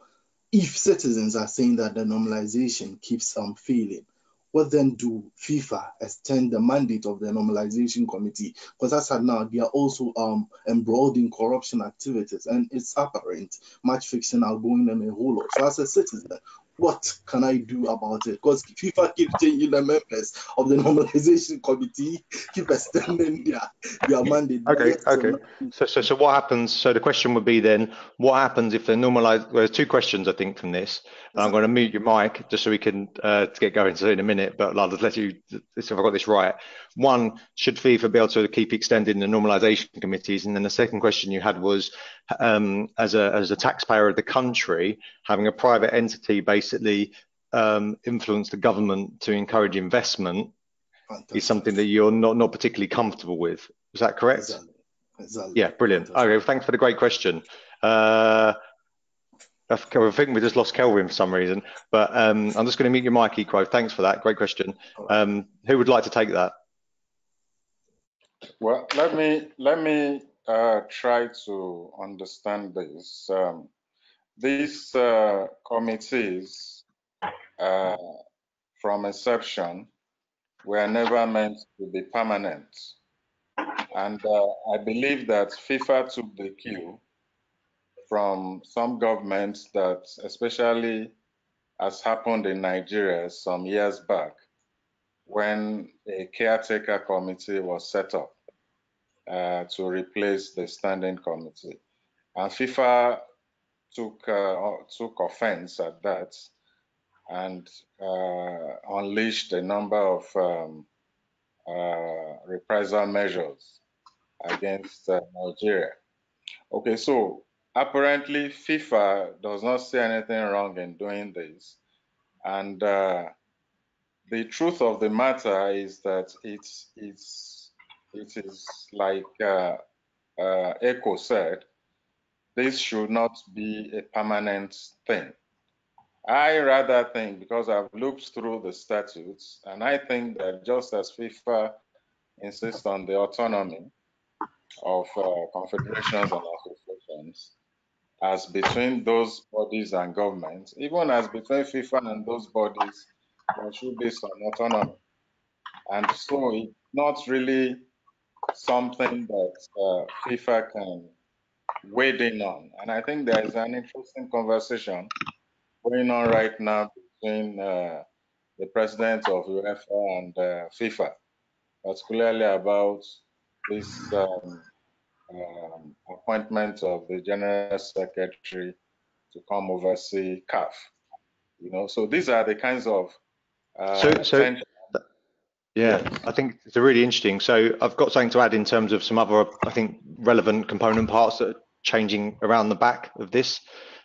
[SPEAKER 6] if citizens are saying that the normalization keeps um, failing what then do FIFA extend the mandate of the normalization committee? Because as of now, they are also um, embroiled in corruption activities, and it's apparent match fixing are going on a whole lot. So, as a citizen, what can I do about it? Because FIFA keep changing the members of the <laughs> normalization committee, keep extending their, their mandate.
[SPEAKER 1] Okay, okay. So, so, so what happens? So the question would be then, what happens if they normalize? Well, there's two questions I think from this. And I'm going to mute your mic just so we can uh, get going so in a minute. But I'll just let you, if I got this right. One, should FIFA be able to keep extending the normalization committees? And then the second question you had was, um, as a as a taxpayer of the country, having a private entity basically um, influence the government to encourage investment Fantastic. is something that you're not not particularly comfortable with. Is that correct?
[SPEAKER 6] Exactly. Exactly.
[SPEAKER 1] Yeah, brilliant. Okay, well, thanks for the great question. Uh, I think we just lost Kelvin for some reason, but um, I'm just going to mute your mic, Equo. Thanks for that. Great question. Um, who would like to take that?
[SPEAKER 3] Well, let me let me uh, try to understand this. Um, these uh, committees, uh, from inception, were never meant to be permanent. And uh, I believe that FIFA took the cue from some governments that, especially as happened in Nigeria some years back, when a caretaker committee was set up uh, to replace the standing committee. And FIFA took uh, took offense at that and uh, unleashed a number of um, uh, reprisal measures against uh, Nigeria. Okay, so apparently FIFA does not see anything wrong in doing this. And uh, the truth of the matter is that it's, it's, it is like uh, uh, Echo said, this should not be a permanent thing. I rather think, because I've looked through the statutes, and I think that just as FIFA insists on the autonomy of uh, confederations and associations, as between those bodies and governments, even as between FIFA and those bodies, should be some autonomy. And so it's not really something that uh, FIFA can wade in on. And I think there is an interesting conversation going on right now between uh, the president of UEFA and uh, FIFA, particularly about this um, um, appointment of the general secretary to come oversee CAF. You know, so these are the kinds of
[SPEAKER 1] so, so yeah, I think it's really interesting. So I've got something to add in terms of some other, I think, relevant component parts that are changing around the back of this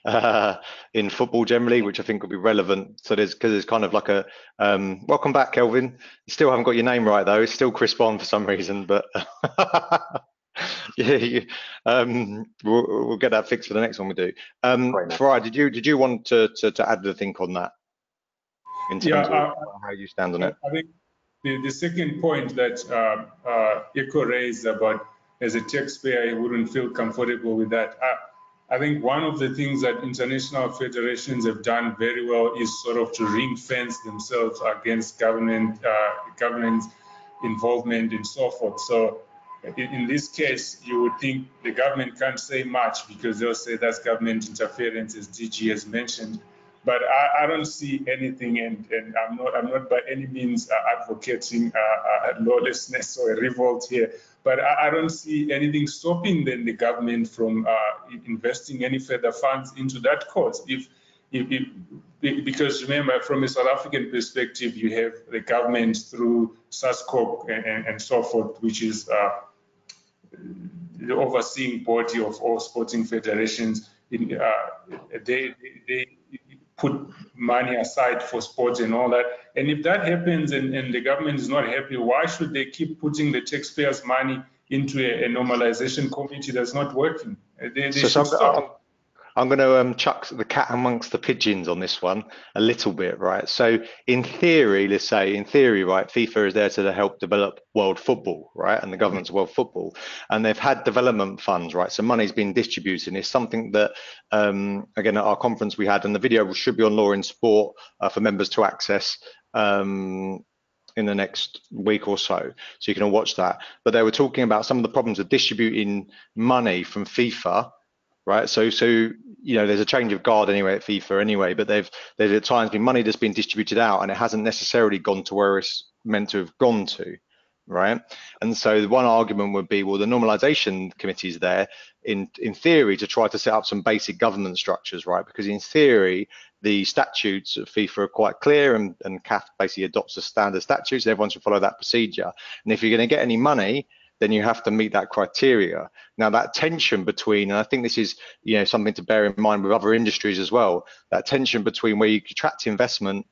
[SPEAKER 1] uh, in football generally, which I think will be relevant. So there's because there's kind of like a um, welcome back, Kelvin. You still haven't got your name right though. It's still Chris Bond for some reason, but <laughs> yeah, you, um, we'll, we'll, get that fixed for the next one we do. Um, Farai, did you did you want to, to, to add anything on that in terms yeah, of uh, how you stand on it?
[SPEAKER 4] I think the, the second point that uh, uh, Echo raised about as a taxpayer, he wouldn't feel comfortable with that. I, I think one of the things that international federations have done very well is sort of to ring fence themselves against government uh, government involvement and so forth. So in, in, this case, you would think the government can't say much because they'll say that's government interference, as DG has mentioned. But I, I don't see anything, and, and, I'm not I'm not by any means uh, advocating uh, uh, lawlessness or a revolt here. But I, I, don't see anything stopping then the government from investing any further funds into that cause. If, if, if, because remember, from a South African perspective, you have the government through SASCOC and, and, and so forth, which is uh, the overseeing body of all sporting federations. In, uh, they, they, put money aside for sports and all that. And if that happens and, and the government is not happy, why should they keep putting the taxpayers' money into a, a normalization committee that's not working? They, they so stop.
[SPEAKER 1] I'm going to um, chuck the cat amongst the pigeons on this one a little bit, right? So, in theory, let's say, in theory, right, FIFA is there to help develop world football, right, and the government's of world football, and they've had development funds, right? So money's been distributed. It's something that, um, again, at our conference we had, and the video should be on Law in Sport uh, for members to access. Um, in the next week or so, so you can all watch that. But they were talking about some of the problems of distributing money from FIFA right? So, so you know, there's a change of guard anyway at FIFA anyway, but they've there's at times been money that's been distributed out and it hasn't necessarily gone to where it's meant to have gone to, right? And so the one argument would be, well, the normalization committee is there in in theory to try to set up some basic government structures, right? Because in theory, the statutes of FIFA are quite clear and, and CAF basically adopts the standard statutes. and Everyone should follow that procedure. And if you're going to get any money, then you have to meet that criteria. Now that tension between, and I think this is you know something to bear in mind with other industries as well, that tension between where you attract investment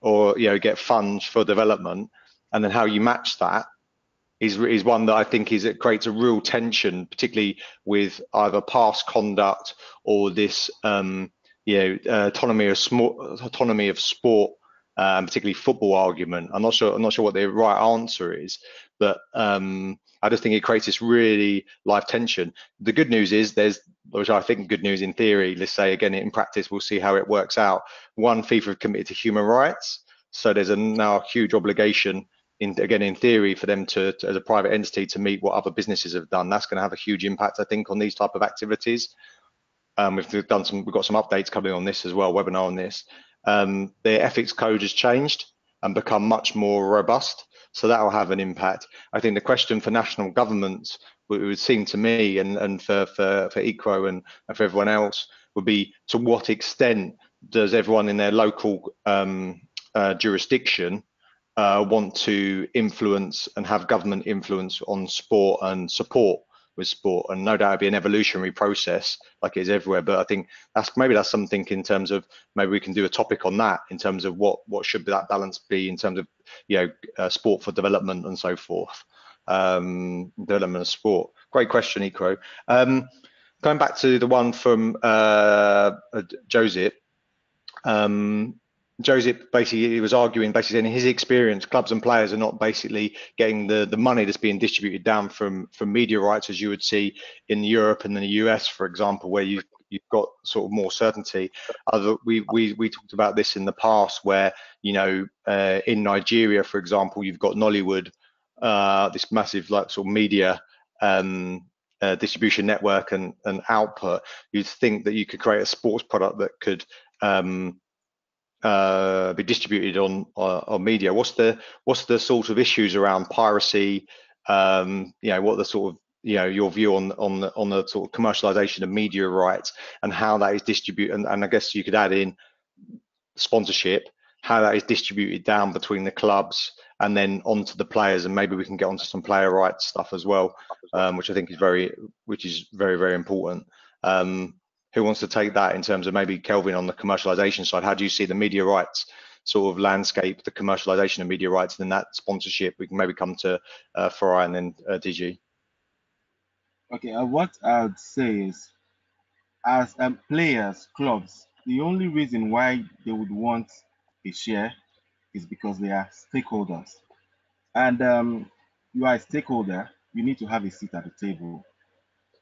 [SPEAKER 1] or you know get funds for development, and then how you match that is is one that I think is it creates a real tension, particularly with either past conduct or this um, you know uh, autonomy of small autonomy of sport um, particularly football argument. I'm not sure. I'm not sure what the right answer is, but um, I just think it creates this really live tension. The good news is there's, which I think good news in theory. Let's say again in practice, we'll see how it works out. One, FIFA committed to human rights, so there's a now a huge obligation. In, again, in theory, for them to, to, as a private entity, to meet what other businesses have done, that's going to have a huge impact, I think, on these type of activities. Um, we've done some, we've got some updates coming on this as well, webinar on this. Um, their ethics code has changed and become much more robust. So that will have an impact. I think the question for national governments, it would seem to me, and, and for, for, for ECRO and, for everyone else, would be to what extent does everyone in their local um, uh, jurisdiction uh, want to influence and have government influence on sport and support with sport, and no doubt it'd be an evolutionary process like it is everywhere. But I think that's maybe that's something in terms of maybe we can do a topic on that in terms of what what should that balance be in terms of you know uh, sport for development and so forth, um, development of sport. Great question, Ikro. Um, going back to the one from uh, Joseph. Um, Joseph basically was arguing, basically in his experience, clubs and players are not basically getting the, the money that's being distributed down from from media rights as you would see in Europe and in the US, for example, where you you've got sort of more certainty. Other we we we talked about this in the past, where you know uh, in Nigeria, for example, you've got Nollywood, uh, this massive like sort of media um, uh, distribution network and, and output. You'd think that you could create a sports product that could um, uh, be distributed on uh, on media. What's the what's the sort of issues around piracy? Um, you know, what the sort of you know your view on on the, on the sort of commercialization of media rights and how that is distributed. And, and I guess you could add in sponsorship, how that is distributed down between the clubs and then onto the players. And maybe we can get onto some player rights stuff as well, um, which I think is very which is very very important. Um, who wants to take that in terms of maybe Kelvin on the commercialization side? How do you see the media rights sort of landscape, the commercialization of media rights, and then that sponsorship? We can maybe come to uh, Farai and then uh, DG.
[SPEAKER 2] Okay, uh, what I'd say is, as um, players, clubs, the only reason why they would want a share is because they are stakeholders. And um, you are a stakeholder, you need to have a seat at the table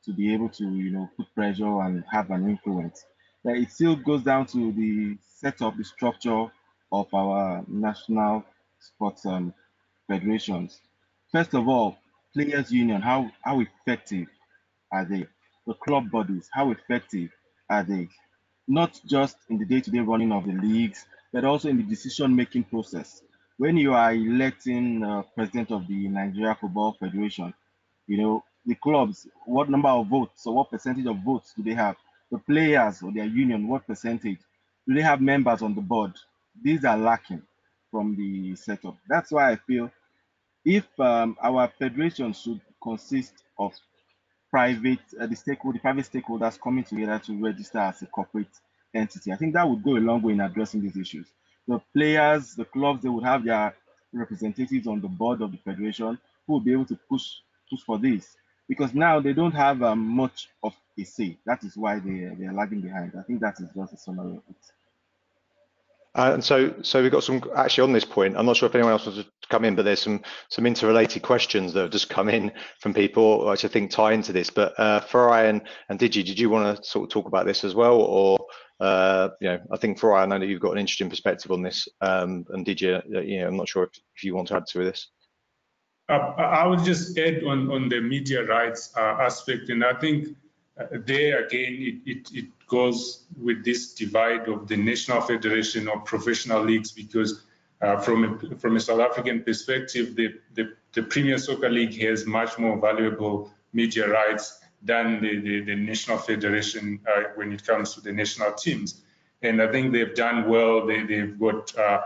[SPEAKER 2] to be able to, you know, put pressure and have an influence. But it still goes down to the setup, the structure of our national sports um, federations. First of all, players' union, how, how effective are they? The club bodies, how effective are they? Not just in the day-to-day running of the leagues, but also in the decision-making process. When you are electing uh, president of the Nigeria Football Federation, you know, the clubs, what number of votes or what percentage of votes do they have? The players or their union, what percentage? Do they have members on the board? These are lacking from the setup. That's why I feel if um, our federation should consist of private, uh, the stakeholder, private stakeholders coming together to register as a corporate entity, I think that would go a long way in addressing these issues. The players, the clubs, they would have their representatives on the board of the federation who will be able to push push for this because now they don't have um, much of a say. That is why they they are lagging behind. I think that is just a summary of it.
[SPEAKER 1] Uh, and so, so we've got some actually on this point. I'm not sure if anyone else wants to come in, but there's some some interrelated questions that have just come in from people, which I think tie into this. But uh, Farai and, and Deji, did you want to sort of talk about this as well, or uh, you know, I think Farai, I know that you've got an interesting perspective on this, um, and Deji, uh, you know, I'm not sure if, if you want to add to this.
[SPEAKER 4] Uh, I would just add on, on the media rights uh, aspect, and I think uh, there again it, it, it, goes with this divide of the National Federation of Professional Leagues because from, a, from a South African perspective, the, the, the, Premier Soccer League has much more valuable media rights than the, the, the National Federation uh, when it comes to the national teams. And I think they've done well. They, they've got uh,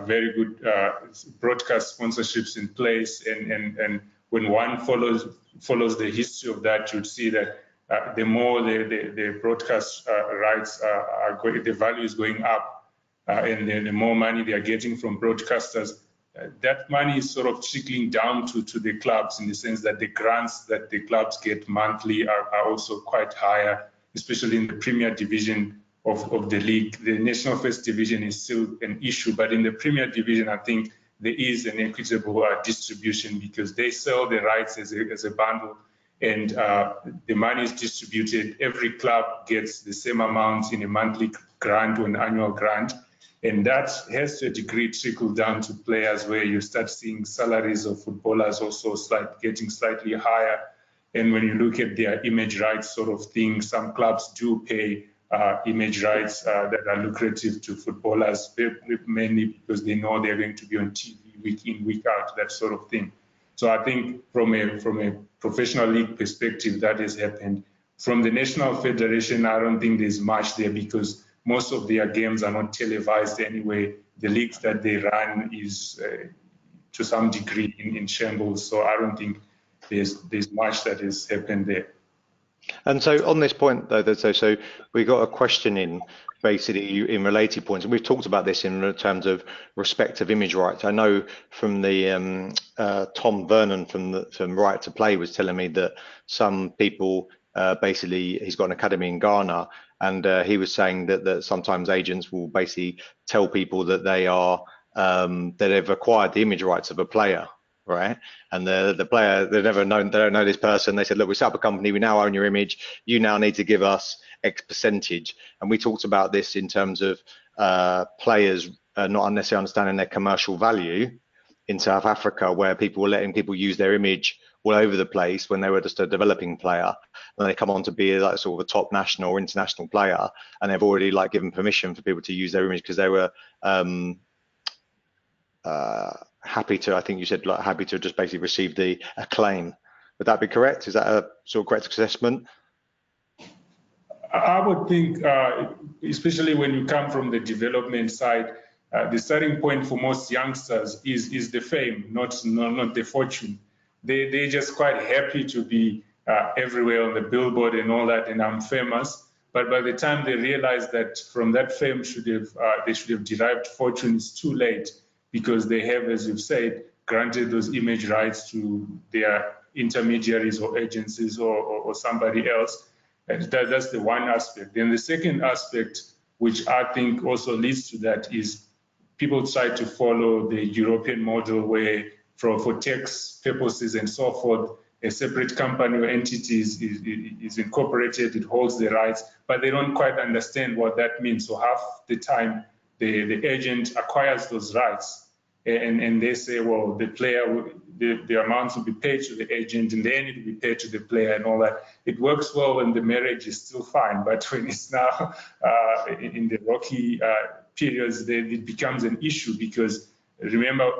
[SPEAKER 4] very good uh, broadcast sponsorships in place. And, and, and when one follows follows the history of that, you'd see that uh, the more the, the, the broadcast uh, rights are going, the value is going up, uh, and the, the, more money they are getting from broadcasters. Uh, that money is sort of trickling down to, to the clubs in the sense that the grants that the clubs get monthly are, are also quite higher, especially in the Premier Division of, of the league. The National First Division is still an issue, but in the Premier Division, I think there is an equitable uh, distribution because they sell the rights as a, as a bundle and uh, the money is distributed. Every club gets the same amount in a monthly grant or an annual grant. And that has to a degree trickle down to players where you start seeing salaries of footballers also slight, getting slightly higher. And when you look at their image rights sort of thing, some clubs do pay uh, image rights uh, that are lucrative to footballers, mainly because they know they're going to be on TV week in, week out, that sort of thing. So I think from a from a professional league perspective, that has happened. From the national federation, I don't think there's much there because most of their games are not televised anyway. The leagues that they run is uh, to some degree in, in, shambles. So I don't think there's there's much that has happened there.
[SPEAKER 1] And so on this point, though, so so we got a question in basically in related points, and we've talked about this in terms of respect of image rights. I know from the um, uh, Tom Vernon from the from Right to Play was telling me that some people uh, basically he's got an academy in Ghana, and uh, he was saying that that sometimes agents will basically tell people that they are um, that they've acquired the image rights of a player right? And the the player they've never known they don't know this person. They said, look, we set up a company, we now own your image. You now need to give us X percentage. And we talked about this in terms of uh, players uh, not necessarily understanding their commercial value in South Africa, where people were letting people use their image all over the place when they were just a developing player, and they come on to be like sort of a top national or international player, and they've already like given permission for people to use their image because they were um, uh, happy to, I think you said like happy to just basically receive the acclaim. Would that be correct? Is that a sort of correct assessment?
[SPEAKER 4] I would think, uh, especially when you come from the development side, uh, the starting point for most youngsters is is the fame, not not, not the fortune. They they're just quite happy to be uh, everywhere on the billboard and all that, and I'm famous. But by the time they realize that from that fame should have uh, they should have derived fortune, it's too late because they have, as you've said, granted those image rights to their intermediaries or agencies or, or, or somebody else. And that, that's the one aspect. Then the second aspect, which I think also leads to that, is people try to follow the European model where for, for tax purposes and so forth, a separate company or entity is, is, is, incorporated, it holds the rights, but they don't quite understand what that means. So half the time, the, the agent acquires those rights and, and they say, well, the player, the, the amounts will be paid to the agent and then it will be paid to the player and all that. It works well when the marriage is still fine, but when it's now uh, in the rocky uh, periods, then it becomes an issue because remember,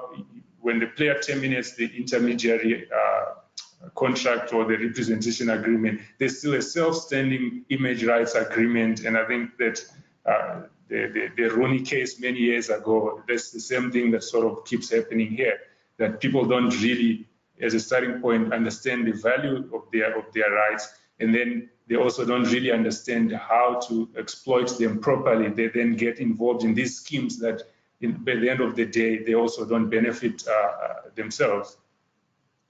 [SPEAKER 4] when the player terminates the intermediary uh, contract or the representation agreement, there's still a self-standing image rights agreement, and I think that uh, the, the, the Rooney case many years ago, that's the same thing that sort of keeps happening here, that people don't really, as a starting point, understand the value of their of their rights, and then they also don't really understand how to exploit them properly. They then get involved in these schemes that, in, by the end of the day, they also don't benefit uh, uh themselves.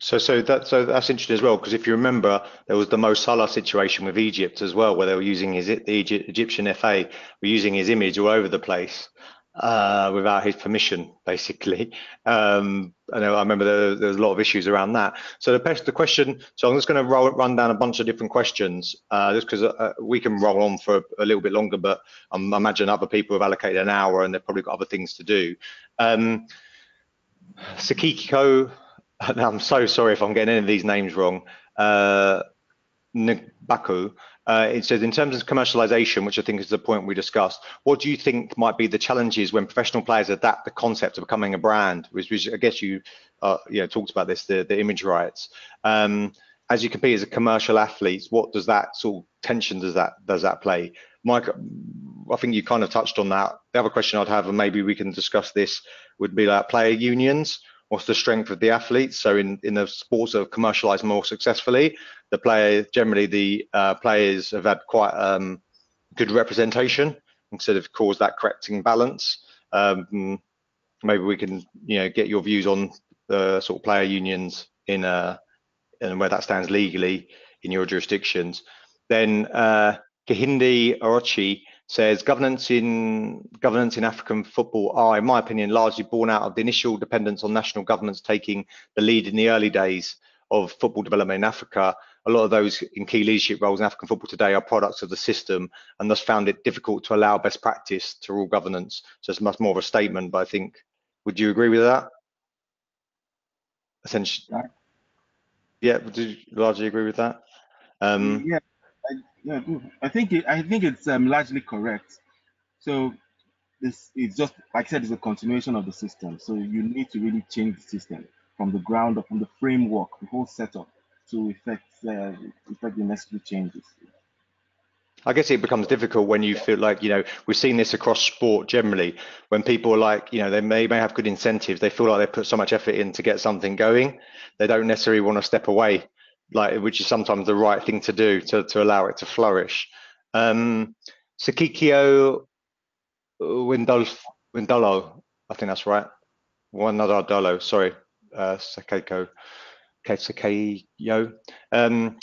[SPEAKER 1] So, so that so that's interesting as well because if you remember, there was the Mo Salah situation with Egypt as well, where they were using his the Egypt, Egyptian FA were using his image all over the place uh, without his permission, <laughs> basically. Um, I know I remember there, there, was a lot of issues around that. So the, the question, so I'm just going to run down a bunch of different questions, uh, just because uh, we can roll on for a, a little bit longer, but I'm, I imagine other people have allocated an hour and they've probably got other things to do. Um, Sakiko <laughs> I'm so sorry if I'm getting any of these names wrong. Uh. Uh, it says, in terms of commercialization, which I think is the point we discussed, what do you think might be the challenges when professional players adapt the concept of becoming a brand, which, which I guess you, uh, you know, talked about this, the, the image rights. Um, as you compete as a commercial athlete, what does that sort of tension does that does that play? Mike, I think you kind of touched on that. The other question I'd have, and maybe we can discuss this, would be like player unions what's the strength of the athletes. So in, in the sports that have commercialized more successfully, the player generally the uh, players have had quite um, good representation instead of caused that correcting balance. Um, maybe we can you know get your views on the sort of player unions in uh, and where that stands legally in your jurisdictions. Then uh, Kahindi Orochi says governance in governance in African football are, in my opinion, largely born out of the initial dependence on national governments taking the lead in the early days of football development in Africa. A lot of those in key leadership roles in African football today are products of the system and thus found it difficult to allow best practice to rule governance. So it's much more of a statement, but I think, would you agree with that? Essentially, yeah, would you largely agree with that?
[SPEAKER 2] Um, yeah, yeah, I think it, I think it's um, largely correct. So this is just like I said, it's a continuation of the system. So you need to really change the system from the ground up, from the framework, the whole setup, to effect uh, effect the necessary changes.
[SPEAKER 1] I guess it becomes difficult when you feel like, you know, we've seen this across sport generally, when people are like, you know, they may, may have good incentives, they feel like they put so much effort in to get something going, they don't necessarily want to step away, like which is sometimes the right thing to do to, to allow it to flourish. Um, Sakikio Windolf, Windolo, I think that's right. One other Dolo, sorry, uh, Sakeko, Sakeo. Um,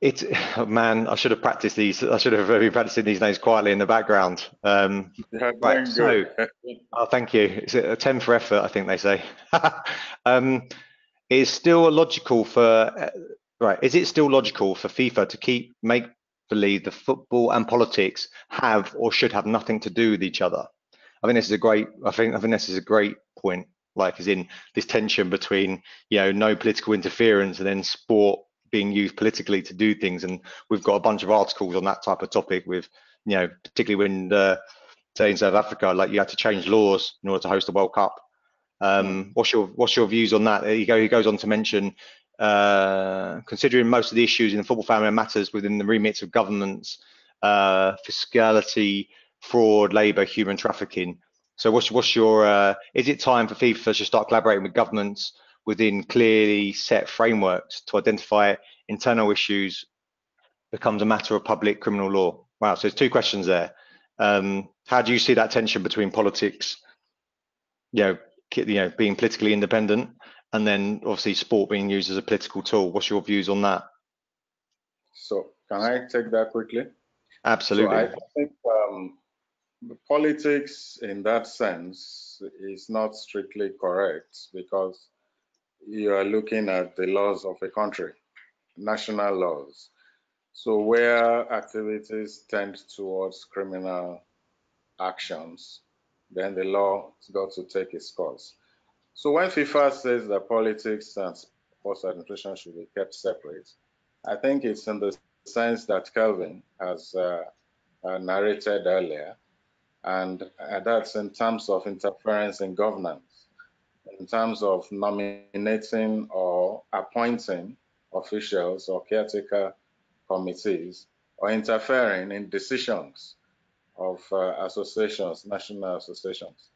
[SPEAKER 1] it oh man, I should have practiced these. I should have been practicing these names quietly in the background. Um, yeah, right, so oh, thank you. It's a ten for effort, I think they say. <laughs> um, is still logical for uh, right? Is it still logical for FIFA to keep make believe the football and politics have or should have nothing to do with each other? I think this is a great. I think I think this is a great point. Like, as in this tension between you know no political interference and then sport being used politically to do things. And we've got a bunch of articles on that type of topic with, you know, particularly when, uh, say in South Africa, like you had to change laws in order to host the World Cup. Um, what's your what's your views on that? He, go, he goes on to mention, uh, considering most of the issues in the football family matters within the remits of governments, uh, fiscality, fraud, labour, human trafficking. So what's what's your uh, is it time for FIFA to start collaborating with governments within clearly set frameworks to identify internal issues becomes a matter of public criminal law. Wow, so there's two questions there. Um, how do you see that tension between politics, you know, you know, being politically independent, and then obviously sport being used as a political tool? What's your views on that?
[SPEAKER 3] So, can I take that quickly?
[SPEAKER 1] Absolutely.
[SPEAKER 3] So I think um, politics, in that sense, is not strictly correct because you are looking at the laws of a country, national laws. So where activities tend towards criminal actions, then the law has got to take its course. So when FIFA says that politics and sports administration should be kept separate, I think it's in the sense that Kelvin has uh, uh, narrated earlier, and uh, that's in terms of interference in governance in terms of nominating or appointing officials or caretaker committees or interfering in decisions of uh, associations, national associations.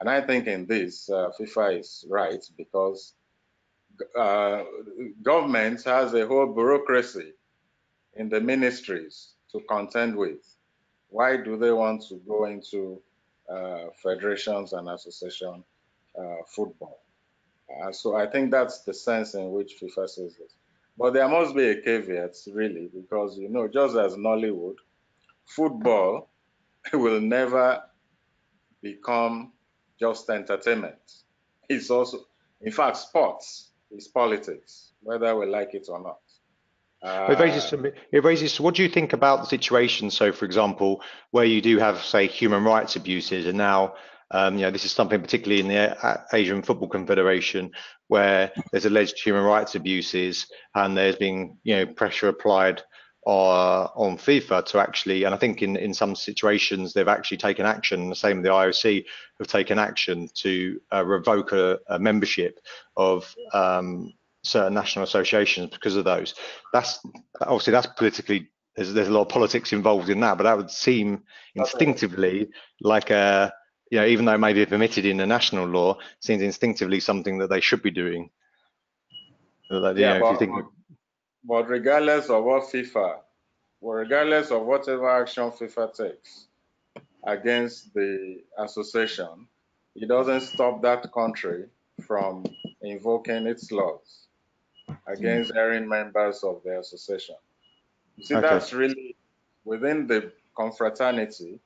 [SPEAKER 3] And I think in this, uh, FIFA is right because uh, government has a whole bureaucracy in the ministries to contend with. Why do they want to go into uh, federations and associations uh, football. Uh, so I think that's the sense in which FIFA says this. But there must be a caveat, really, because you know, just as Nollywood, football <laughs> will never become just entertainment. It's also, in fact, sports is politics, whether we like it or not.
[SPEAKER 1] Uh, it raises some, it raises what do you think about the situation so for example where you do have say human rights abuses and now um, you know, this is something particularly in the Asian Football Confederation where there's alleged human rights abuses and there's been, you know, pressure applied uh, on FIFA to actually, and I think in, in some situations they've actually taken action. The same, the IOC have taken action to uh, revoke a, a, membership of um, certain national associations because of those. That's obviously that's politically. There's, there's a lot of politics involved in that, but that would seem instinctively like a you know, even though it may be permitted in the national law, seems instinctively something that they should be doing.
[SPEAKER 3] Like, yeah, know, but, think... but regardless of what FIFA, regardless of whatever action FIFA takes against the association, it doesn't stop that country from invoking its laws against hmm. erring members of the association. You see, okay. that's really within the confraternity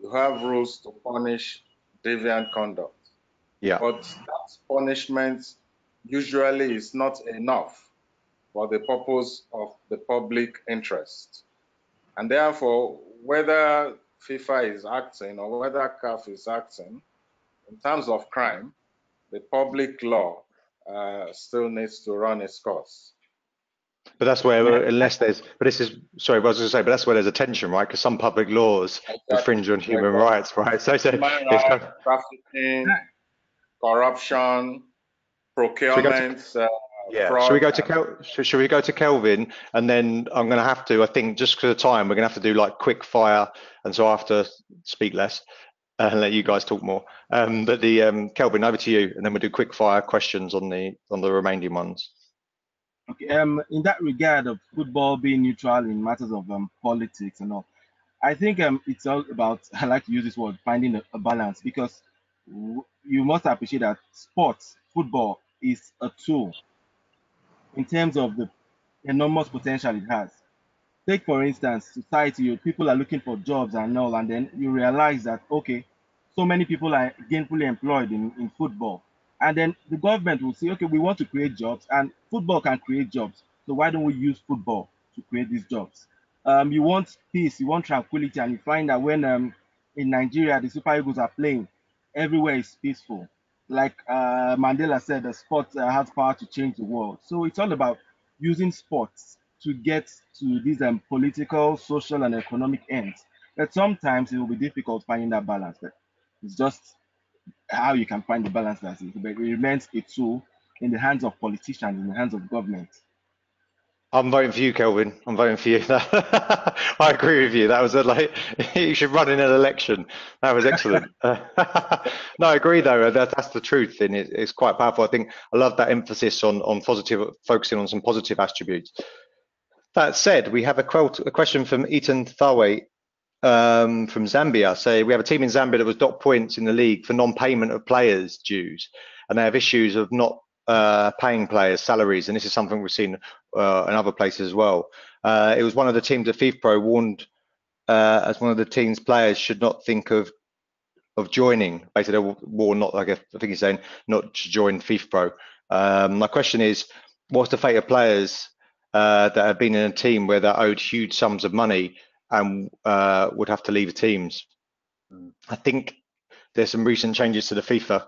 [SPEAKER 3] you have rules to punish deviant conduct.
[SPEAKER 1] Yeah.
[SPEAKER 3] But that punishment usually is not enough for the purpose of the public interest. And therefore, whether FIFA is acting or whether CAF is acting, in terms of crime, the public law uh, still needs to run its course.
[SPEAKER 1] But that's where, unless there's, but this is, sorry, I was going to say, but that's where there's a tension, right? Because some public laws exactly. infringe on human rights, right? So, so
[SPEAKER 3] rights, kind of, trafficking, corruption, procurement, uh,
[SPEAKER 1] yeah. Should we go to Kel should we go to Kelvin and then I'm going to have to I think just for the time we're going to have to do like quick fire and so I have to speak less and let you guys talk more. Um, but the um, Kelvin over to you and then we'll do quick fire questions on the on the remaining ones.
[SPEAKER 2] Okay. Um, in that regard of football being neutral in matters of um, politics and all, I think um, it's all about <laughs> I like to use this word finding a, a balance because you must appreciate that sports football is a tool in terms of the enormous potential it has. Take, for instance, society, people are looking for jobs and all, and then you realize that, okay, so many people are gainfully employed in, in football. And then the government will say, okay, we want to create jobs, and football can create jobs. So why don't we use football to create these jobs? Um, you want peace, you want tranquility, and you find that when um, in Nigeria the Super Eagles are playing, everywhere is peaceful like uh, Mandela said, the sport uh, has power to change the world. So it's all about using sports to get to these um, political, social, and economic ends. But sometimes it will be difficult finding that balance. But it's just how you can find the balance that is. But it remains a tool in the hands of politicians, in the hands of government.
[SPEAKER 1] I'm voting for you, Kelvin. I'm voting for you. <laughs> I agree with you. That was a, like <laughs> you should run in an election. That was excellent. <laughs> no, I agree though. That, that's the truth, and it, it's quite powerful. I think I love that emphasis on on positive, focusing on some positive attributes. That said, we have a, a question from Ethan Thawe um, from Zambia. Say we have a team in Zambia that was dot points in the league for non-payment of players' dues, and they have issues of not uh, paying players salaries, and this is something we've seen uh, in other places as well. Uh, it was one of the teams that FIFPro warned uh, as one of the team's players should not think of of joining. Basically, they warned not. I guess I think he's saying not to join FIFPro. Um, my question is, what's the fate of players uh, that have been in a team where they're owed huge sums of money and uh, would have to leave the teams? I think there's some recent changes to the FIFA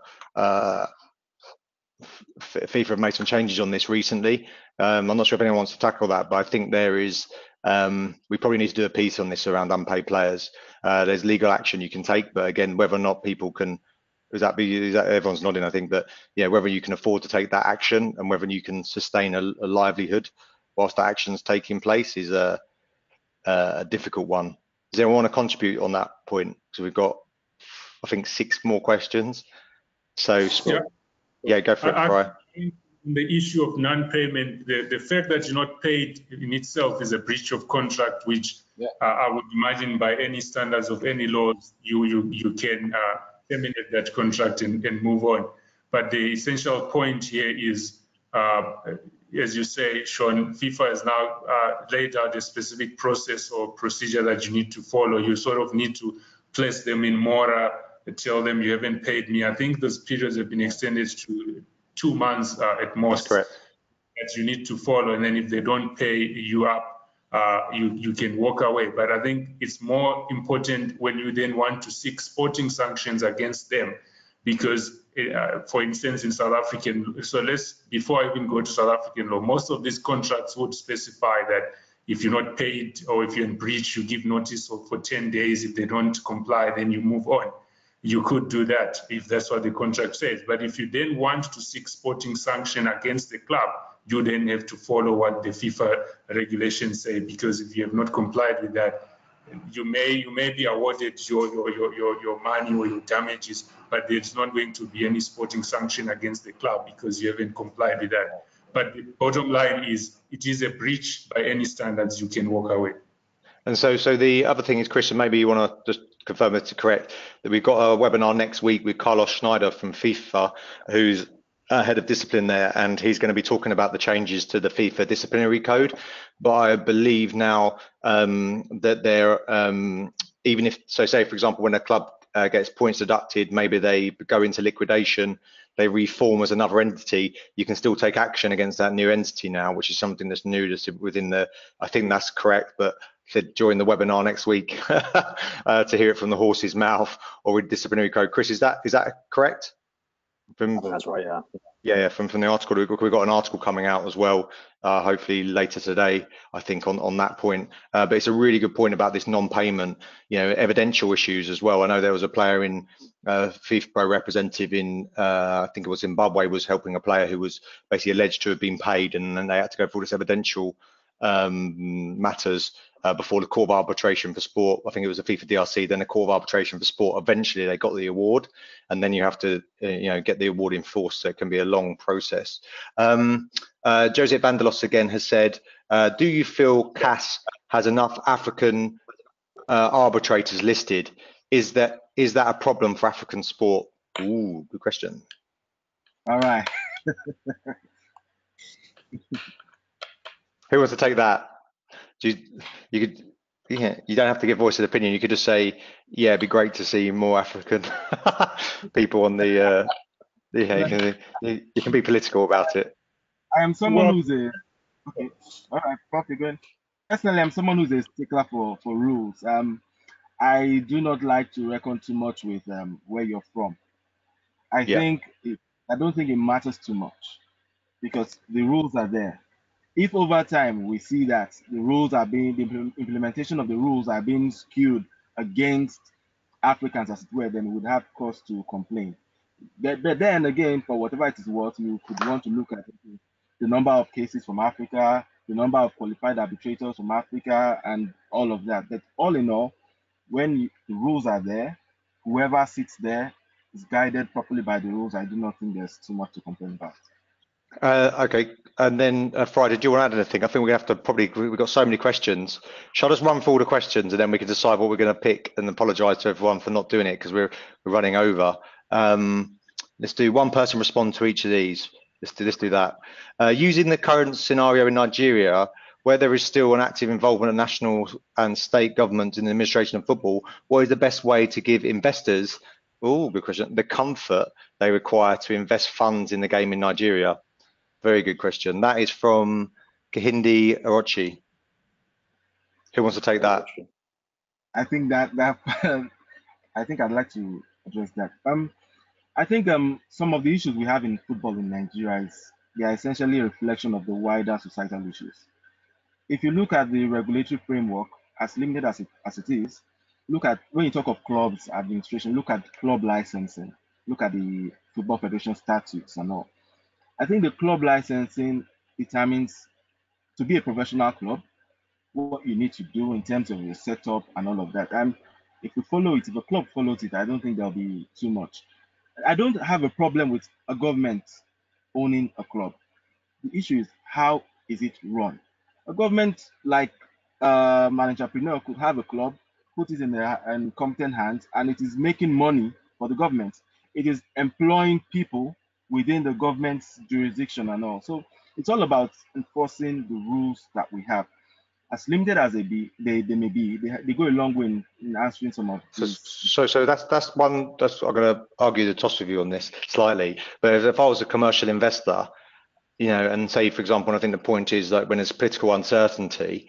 [SPEAKER 1] FIFA have made some changes on this recently. Um, I'm not sure if anyone wants to tackle that, but I think there is. Um, we probably need to do a piece on this around unpaid players. Uh, there's legal action you can take, but again, whether or not people can, is that be? Is that, everyone's nodding, I think, but yeah, whether you can afford to take that action and whether you can sustain a, a livelihood whilst that action's taking place is a, a difficult one. Does anyone want to contribute on that point? So we've got, I think, six more questions. So, yeah. Yeah, go for it, Brian.
[SPEAKER 4] The issue of non-payment, the, the fact that you're not paid in itself is a breach of contract, which yeah. uh, I would imagine by any standards of any laws, you you you can uh, terminate that contract and, and move on. But the essential point here is, uh, as you say, Sean, FIFA has now uh, laid out a specific process or procedure that you need to follow. You sort of need to place them in more tell them you haven't paid me. I think those periods have been extended to two months uh, at most.
[SPEAKER 1] That's correct.
[SPEAKER 4] That you need to follow, and then if they don't pay you up, uh, you you can walk away. But I think it's more important when you then want to seek sporting sanctions against them, because uh, for instance in South African, so let's before I even go to South African law, most of these contracts would specify that if you're not paid or if you're in breach, you give notice for 10 days. If they don't comply, then you move on you could do that if that's what the contract says. But if you then want to seek sporting sanction against the club, you then have to follow what the FIFA regulations say, because if you have not complied with that, you may you may be awarded your your your your, your money or your damages, but there's not going to be any sporting sanction against the club because you haven't complied with that. But the bottom line is it is a breach by any standards, you can walk away.
[SPEAKER 1] And so, so the other thing is, Christian, maybe you want to just confirm it's correct that we've got a webinar next week with Carlos Schneider from FIFA, who's head of discipline there, and he's going to be talking about the changes to the FIFA disciplinary code. But I believe now um, that they're um, even if so, say for example, when a club uh, gets points deducted, maybe they go into liquidation, they reform as another entity, you can still take action against that new entity now, which is something that's new within the. I think that's correct, but to join the webinar next week <laughs> uh, to hear it from the horse's mouth or with disciplinary code. Chris, is that is that correct?
[SPEAKER 5] From, that's right, yeah.
[SPEAKER 1] Yeah, yeah, from, from the article, we've got an article coming out as well, uh, hopefully later today, I think, on, on that point. Uh, but it's a really good point about this non-payment, you know, evidential issues as well. I know there was a player in uh, FIFPro representative in, uh, I think it was Zimbabwe, was helping a player who was basically alleged to have been paid, and then they had to go through this evidential um, matters uh, before the Court of Arbitration for Sport. I think it was the FIFA DRC, then the Court of Arbitration for Sport. Eventually, they got the award, and then you have to, uh, you know, get the award enforced. So it can be a long process. Um, uh, Joseph Vandelos again has said, uh, "Do you feel CAS has enough African uh, arbitrators listed? Is that is that a problem for African sport?" Ooh, good question.
[SPEAKER 2] All right. <laughs>
[SPEAKER 1] Who wants to take that? you, you could, yeah, you don't have to give voice of opinion. You could just say, yeah, it'd be great to see more African <laughs> people on the. Uh, yeah, you can, you, you, can be political about it.
[SPEAKER 2] I am someone well, who's a. Okay, all right, Prof, good. Personally, I'm someone who's a stickler for for rules. Um, I do not like to reckon too much with um where you're from. I yeah. think it, I don't think it matters too much because the rules are there if over time we see that the rules are being the implementation of the rules are being skewed against Africans as it were, then we would have cause to complain. But, but then again, for whatever it is worth, you could want to look at the number of cases from Africa, the number of qualified arbitrators from Africa, and all of that. But all in all, when the rules are there, whoever sits there is guided properly by the rules. I do not think there's too much to complain about.
[SPEAKER 1] Uh, okay, and then uh, Farai, do you want to add anything? I think we have to probably we've got so many questions. Shall I just run through all the questions and then we can decide what we're going to pick and apologise to everyone for not doing it because we're we're running over. Um, let's do one person respond to each of these. Let's do let's do that. Uh, using the current scenario in Nigeria, where there is still an active involvement of national and state governments in the administration of football, what is the best way to give investors, oh, good question, the comfort they require to invest funds in the game in Nigeria? Very good question. That is from Kahindi Orochi. Who wants to take that?
[SPEAKER 2] I think that that <laughs> I think I'd like to address that. Um, I think um some of the issues we have in football in Nigeria is they are essentially a reflection of the wider societal issues. If you look at the regulatory framework, as limited as it as it is, look at when you talk of clubs administration, look at club licensing, look at the football federation statutes and all. I think the club licensing determines to be a professional club what you need to do in terms of your setup and all of that. And if you follow it, if a club follows it, I don't think there'll be too much. I don't have a problem with a government owning a club. The issue is how is it run? A government like um, an entrepreneur could have a club, put it in, their, in competent hands, and it is making money for the government. It is employing people within the government's jurisdiction and all. So it's all about enforcing the rules that we have. As limited as they be, they, they may be, they, they go a long way in, in answering some of
[SPEAKER 1] these. So, so that's that's one. That's I'm going to argue the toss with you on this slightly. But if, if I was a commercial investor, you know, and say for example, I think the point is that when there's political uncertainty,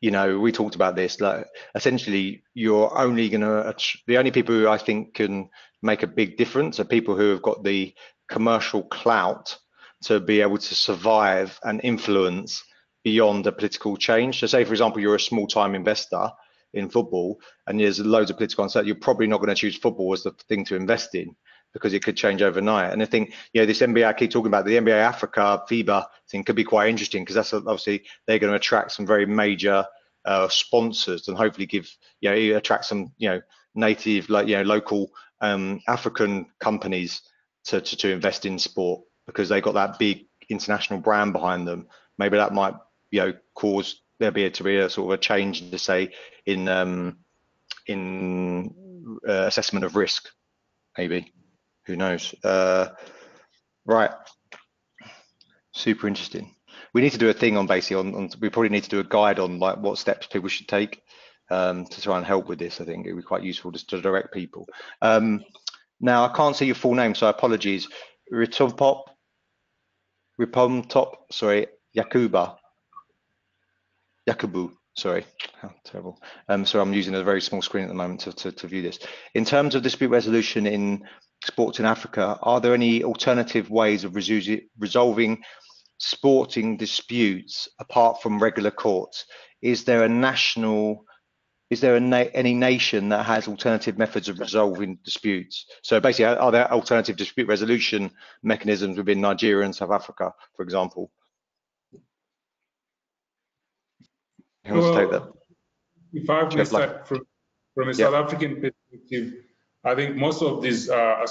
[SPEAKER 1] you know, we talked about this. Like, essentially, you're only going to the only people who I think can make a big difference are people who have got the commercial clout to be able to survive and influence beyond a political change. So, say for example, you're a small-time investor in football, and there's loads of political uncertainty. You're probably not going to choose football as the thing to invest in because it could change overnight. And I think, you know, this NBA, I keep talking about the NBA Africa FIBA thing could be quite interesting because that's obviously they're going to attract some very major uh, sponsors and hopefully give, you know, attract some, you know, native, like, you know, local um, African companies to, to, to invest in sport because they got that big international brand behind them. Maybe that might, you know, cause there be a, to be a sort of a change to say in um, in uh, assessment of risk, maybe who knows? Uh, right. Super interesting. We need to do a thing on basically on, on, we probably need to do a guide on like what steps people should take um, to try and help with this. I think it would be quite useful just to direct people. Um, now I can't see your full name, so apologies. Ritovpop, Ripom Top, sorry, Yakuba, Yakubu sorry, terrible. Um, so I'm using a very small screen at the moment to, to, to, view this. In terms of dispute resolution in sports in Africa, are there any alternative ways of resolving sporting disputes apart from regular courts? Is there a national is there na any nation that has alternative methods of resolving disputes? So basically, are, are there alternative dispute resolution mechanisms within Nigeria and South Africa, for example? Who wants well, to take that?
[SPEAKER 4] If I may start from, from a yeah. South African perspective, I think most of these uh,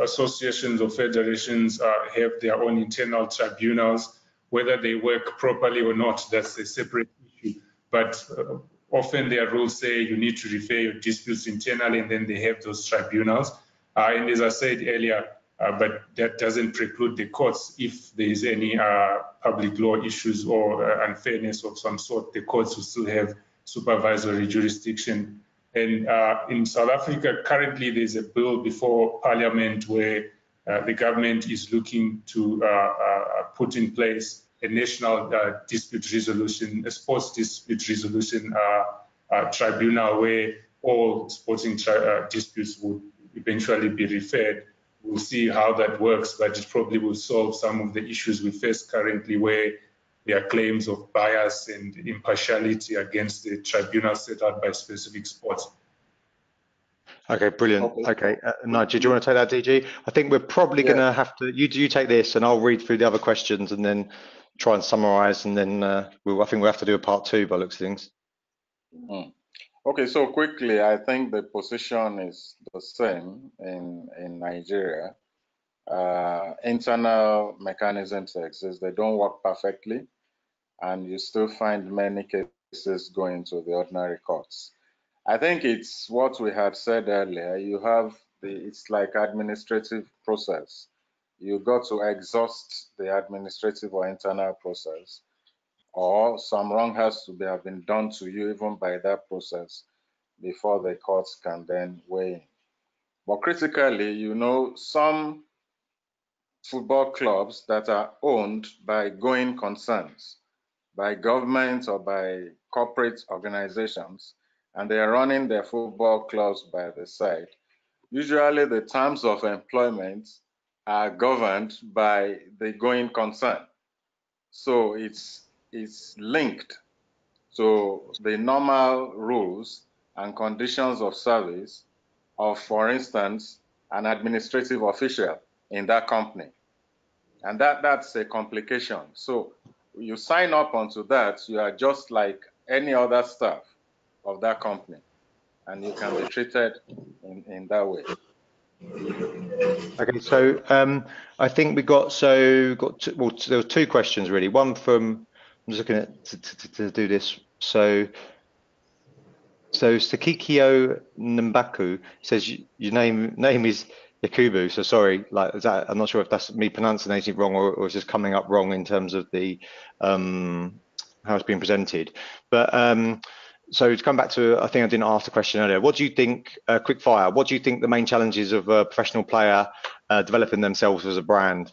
[SPEAKER 4] associations or federations uh, have their own internal tribunals. Whether they work properly or not, that's a separate issue. But uh, often their rules say you need to refer your disputes internally, and then they have those tribunals. Uh, and as I said earlier, uh, but that doesn't preclude the courts if there is any uh, public law issues or uh, unfairness of some sort. The courts will still have supervisory jurisdiction. And uh, in South Africa, currently there's a bill before Parliament where uh, the government is looking to put in place a national uh, dispute resolution, a sports dispute resolution uh, uh, tribunal where all sporting uh, disputes would eventually be referred. We'll see how that works, but it probably will solve some of the issues we face currently where there are claims of bias and impartiality against the tribunal set out by specific sports.
[SPEAKER 1] Okay, brilliant. Okay, okay. Uh, Nigel, do you want to take that, DG? I think we're probably yeah. going to have to. You you take this, and I'll read through the other questions, and then try and summarize, and then uh, we'll, I think we'll have to do a part two by looks of things.
[SPEAKER 3] Mm. Okay, so quickly, I think the position is the same in in Nigeria. Uh, internal mechanisms exist; they don't work perfectly, and you still find many cases going to the ordinary courts. I think it's what we had said earlier. You have the it's like administrative process you got to exhaust the administrative or internal process, or some wrong has to be, have been done to you even by that process before the courts can then weigh in. But critically, you know, some football clubs that are owned by going concerns, by governments or by corporate organizations, and they are running their football clubs by the side. Usually, the terms of employment are governed by the going concern. So it's, it's linked to the normal rules and conditions of service of, for instance, an administrative official in that company. And that, that's a complication. So you sign up onto that, you are just like any other staff of that company, and you can be treated in, in that way.
[SPEAKER 1] Okay, so um, I think we got so got two, well there were two questions really. One from I'm just looking at to, to, to do this. So so Sakikio Nambaku says your name name is Yakubu. So sorry, like is that I'm not sure if that's me pronouncing it wrong or, or just coming up wrong in terms of the um, how it's being presented. But um, so to come back to, I think I didn't ask the question earlier. What do you think, uh, quick fire, what do you think the main challenges of a professional player uh, developing themselves as a brand?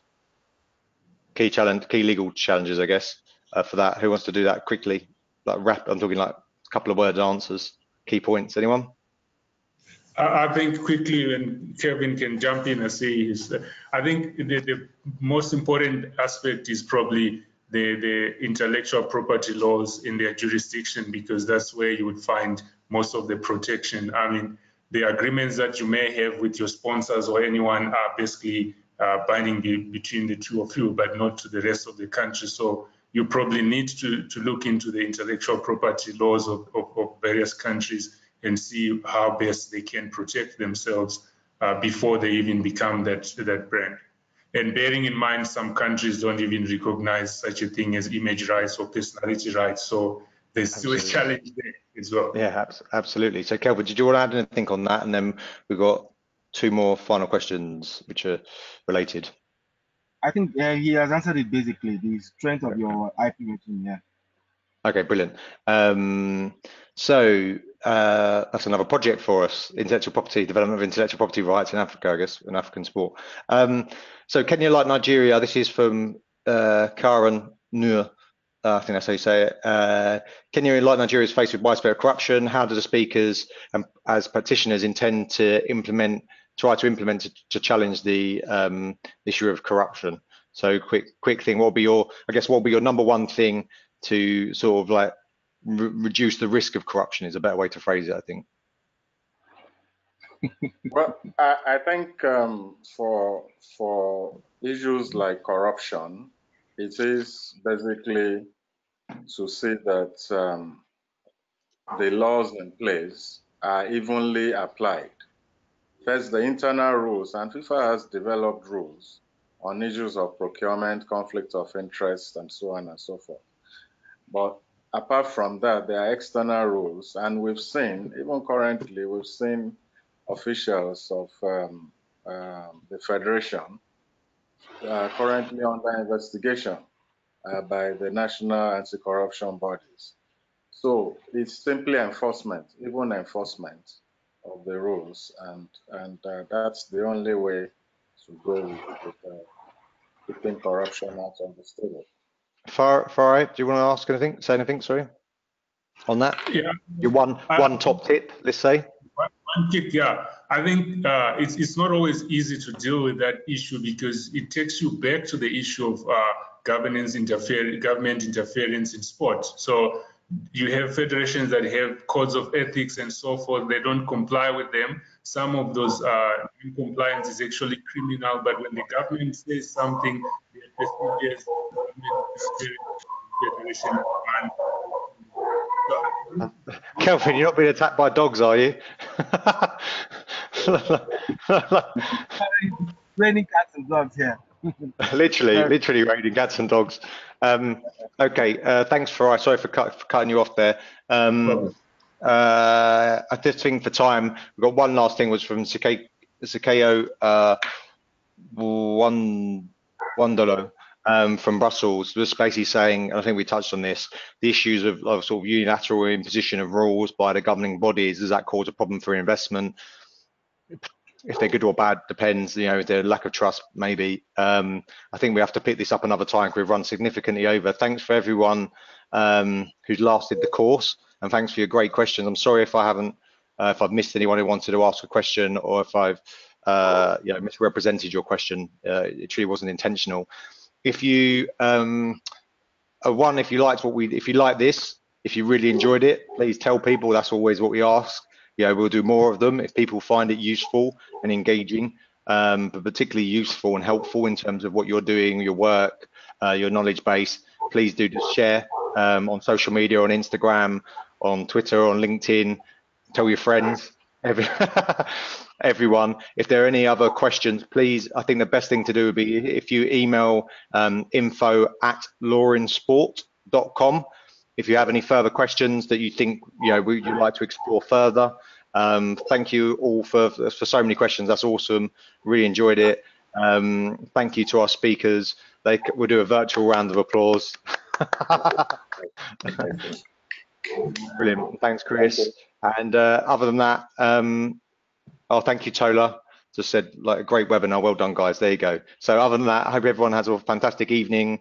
[SPEAKER 1] Key challenge, key legal challenges, I guess, uh, for that. Who wants to do that quickly? Like rap, I'm talking like a couple of word answers, key points. Anyone?
[SPEAKER 4] I think quickly, and Kelvin can jump in and say. I think the, the most important aspect is probably the, the intellectual property laws in their jurisdiction because that's where you would find most of the protection. I mean, the agreements that you may have with your sponsors or anyone are basically uh, binding be, between the two of you, but not to the rest of the country. So you probably need to, to look into the intellectual property laws of, of, of various countries and see how best they can protect themselves uh, before they even become that, that brand. And bearing in mind, some countries don't even recognize such a thing as image rights or personality rights. So there's absolutely. still a challenge there as well.
[SPEAKER 1] Yeah, absolutely. So, Kelvin, did you want to add anything on that? And then we've got two more final questions which are related.
[SPEAKER 2] I think uh, he has answered it basically the strength of your IP rating. Yeah.
[SPEAKER 1] Okay, brilliant. Um, so uh, that's another project for us, intellectual property, development of intellectual property rights in Africa, I guess, in African sport. Um, so Kenya, like Nigeria, this is from uh, Karen Nur. Uh, I think that's how you say it. Uh, Kenya, like Nigeria, is faced with widespread corruption. How do the speakers, um, as practitioners, intend to implement try to implement to, to challenge the um, issue of corruption. So quick, quick thing. What will be your, I guess, what will be your number one thing to sort of like re reduce the risk of corruption? Is a better way to phrase it, I think. <laughs>
[SPEAKER 3] well, I, I think um, for for issues like corruption, it is basically to see that um, the laws in place are evenly applied. First, the internal rules, and FIFA has developed rules on issues of procurement, conflict of interest, and so on and so forth. But apart from that, there are external rules, and we've seen, even currently, we've seen officials of um, uh, the Federation uh, currently under investigation uh, by the national anti-corruption bodies. So it's simply enforcement, even enforcement of the rules, and and uh, that's the only way to go with uh, keeping corruption out of the state.
[SPEAKER 1] Far, far, do you want to ask anything? Say anything? Sorry, on that.
[SPEAKER 4] Yeah.
[SPEAKER 1] Your one one top tip, let's say.
[SPEAKER 4] One tip, yeah. I think uh, it's, it's not always easy to deal with that issue because it takes you back to the issue of uh, governance interfere, government interference in sport. So you have federations that have codes of ethics and so forth. They don't comply with them. Some of those uh, compliance is actually criminal. But when the government says something, the prestigious federation and <laughs>
[SPEAKER 1] Kelvin, you're not being attacked by dogs, are you? <laughs>
[SPEAKER 2] raining cats and dogs here. <laughs>
[SPEAKER 1] literally, literally raining cats and dogs. Um, okay, uh, thanks for sorry for, cut, for, cutting you off there. Um, uh, I just think for time, we've got one last thing was from Sakeo uh, Wondolo um, from Brussels, just basically saying, and I think we touched on this, the issues of, of sort of unilateral imposition of rules by the governing bodies, does that cause a problem for investment? If they're good or bad depends you know the lack of trust maybe. Um, i think we have to pick this up another time because we've run significantly over. Thanks for everyone um, who's lasted the course and thanks for your great questions. I'm sorry if i haven't uh, if i've missed anyone who wanted to ask a question or if i've uh, you know misrepresented your question. Uh, it truly wasn't intentional. If you um, uh, one if you liked what we if you like this if you really enjoyed it please tell people. That's always what we ask yeah, we'll do more of them if people find it useful and engaging, um, but particularly useful and helpful in terms of what you're doing, your work, uh, your knowledge base. Please do just share um, on social media, on Instagram, on Twitter, on LinkedIn. Tell your friends, every, <laughs> everyone. If there are any other questions, please, I think the best thing to do would be if you email um, info at lawinsport.com if you have any further questions that you think you know you'd like to explore further, um, thank you all for for so many questions. That's awesome. Really enjoyed it. Um, thank you to our speakers. They will do a virtual round of applause. <laughs> Brilliant. Thanks, Chris. And uh, other than that, um, oh, thank you, Tola. Just said like a great webinar. Well done, guys. There you go. So other than that, I hope everyone has a fantastic evening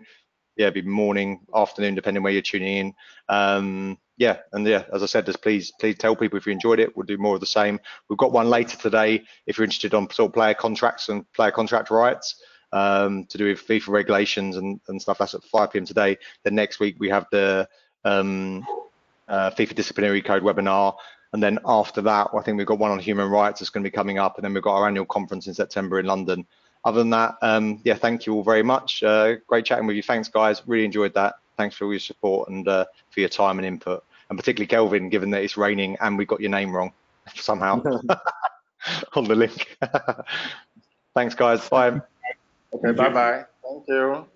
[SPEAKER 1] yeah, be morning, afternoon, depending where you're tuning in. Um, yeah, and yeah, as I said, just please please tell people if you enjoyed it. We'll do more of the same. We've got one later today if you're interested on sort of player contracts and player contract rights um, to do with FIFA regulations and, and stuff. That's at 5 p.m. today. Then next week we have the um, uh, FIFA disciplinary code webinar. And then after that, I think we've got one on human rights that's going to be coming up. And then we've got our annual conference in September in London other than that, um, yeah, thank you all very much. Uh, great chatting with you. Thanks, guys. Really enjoyed that. Thanks for all your support and uh, for your time and input, and particularly Kelvin, given that it's raining and we got your name wrong <laughs> somehow <laughs> <laughs> on the link. Thanks, guys. Bye.
[SPEAKER 3] Okay, bye bye. Thank you.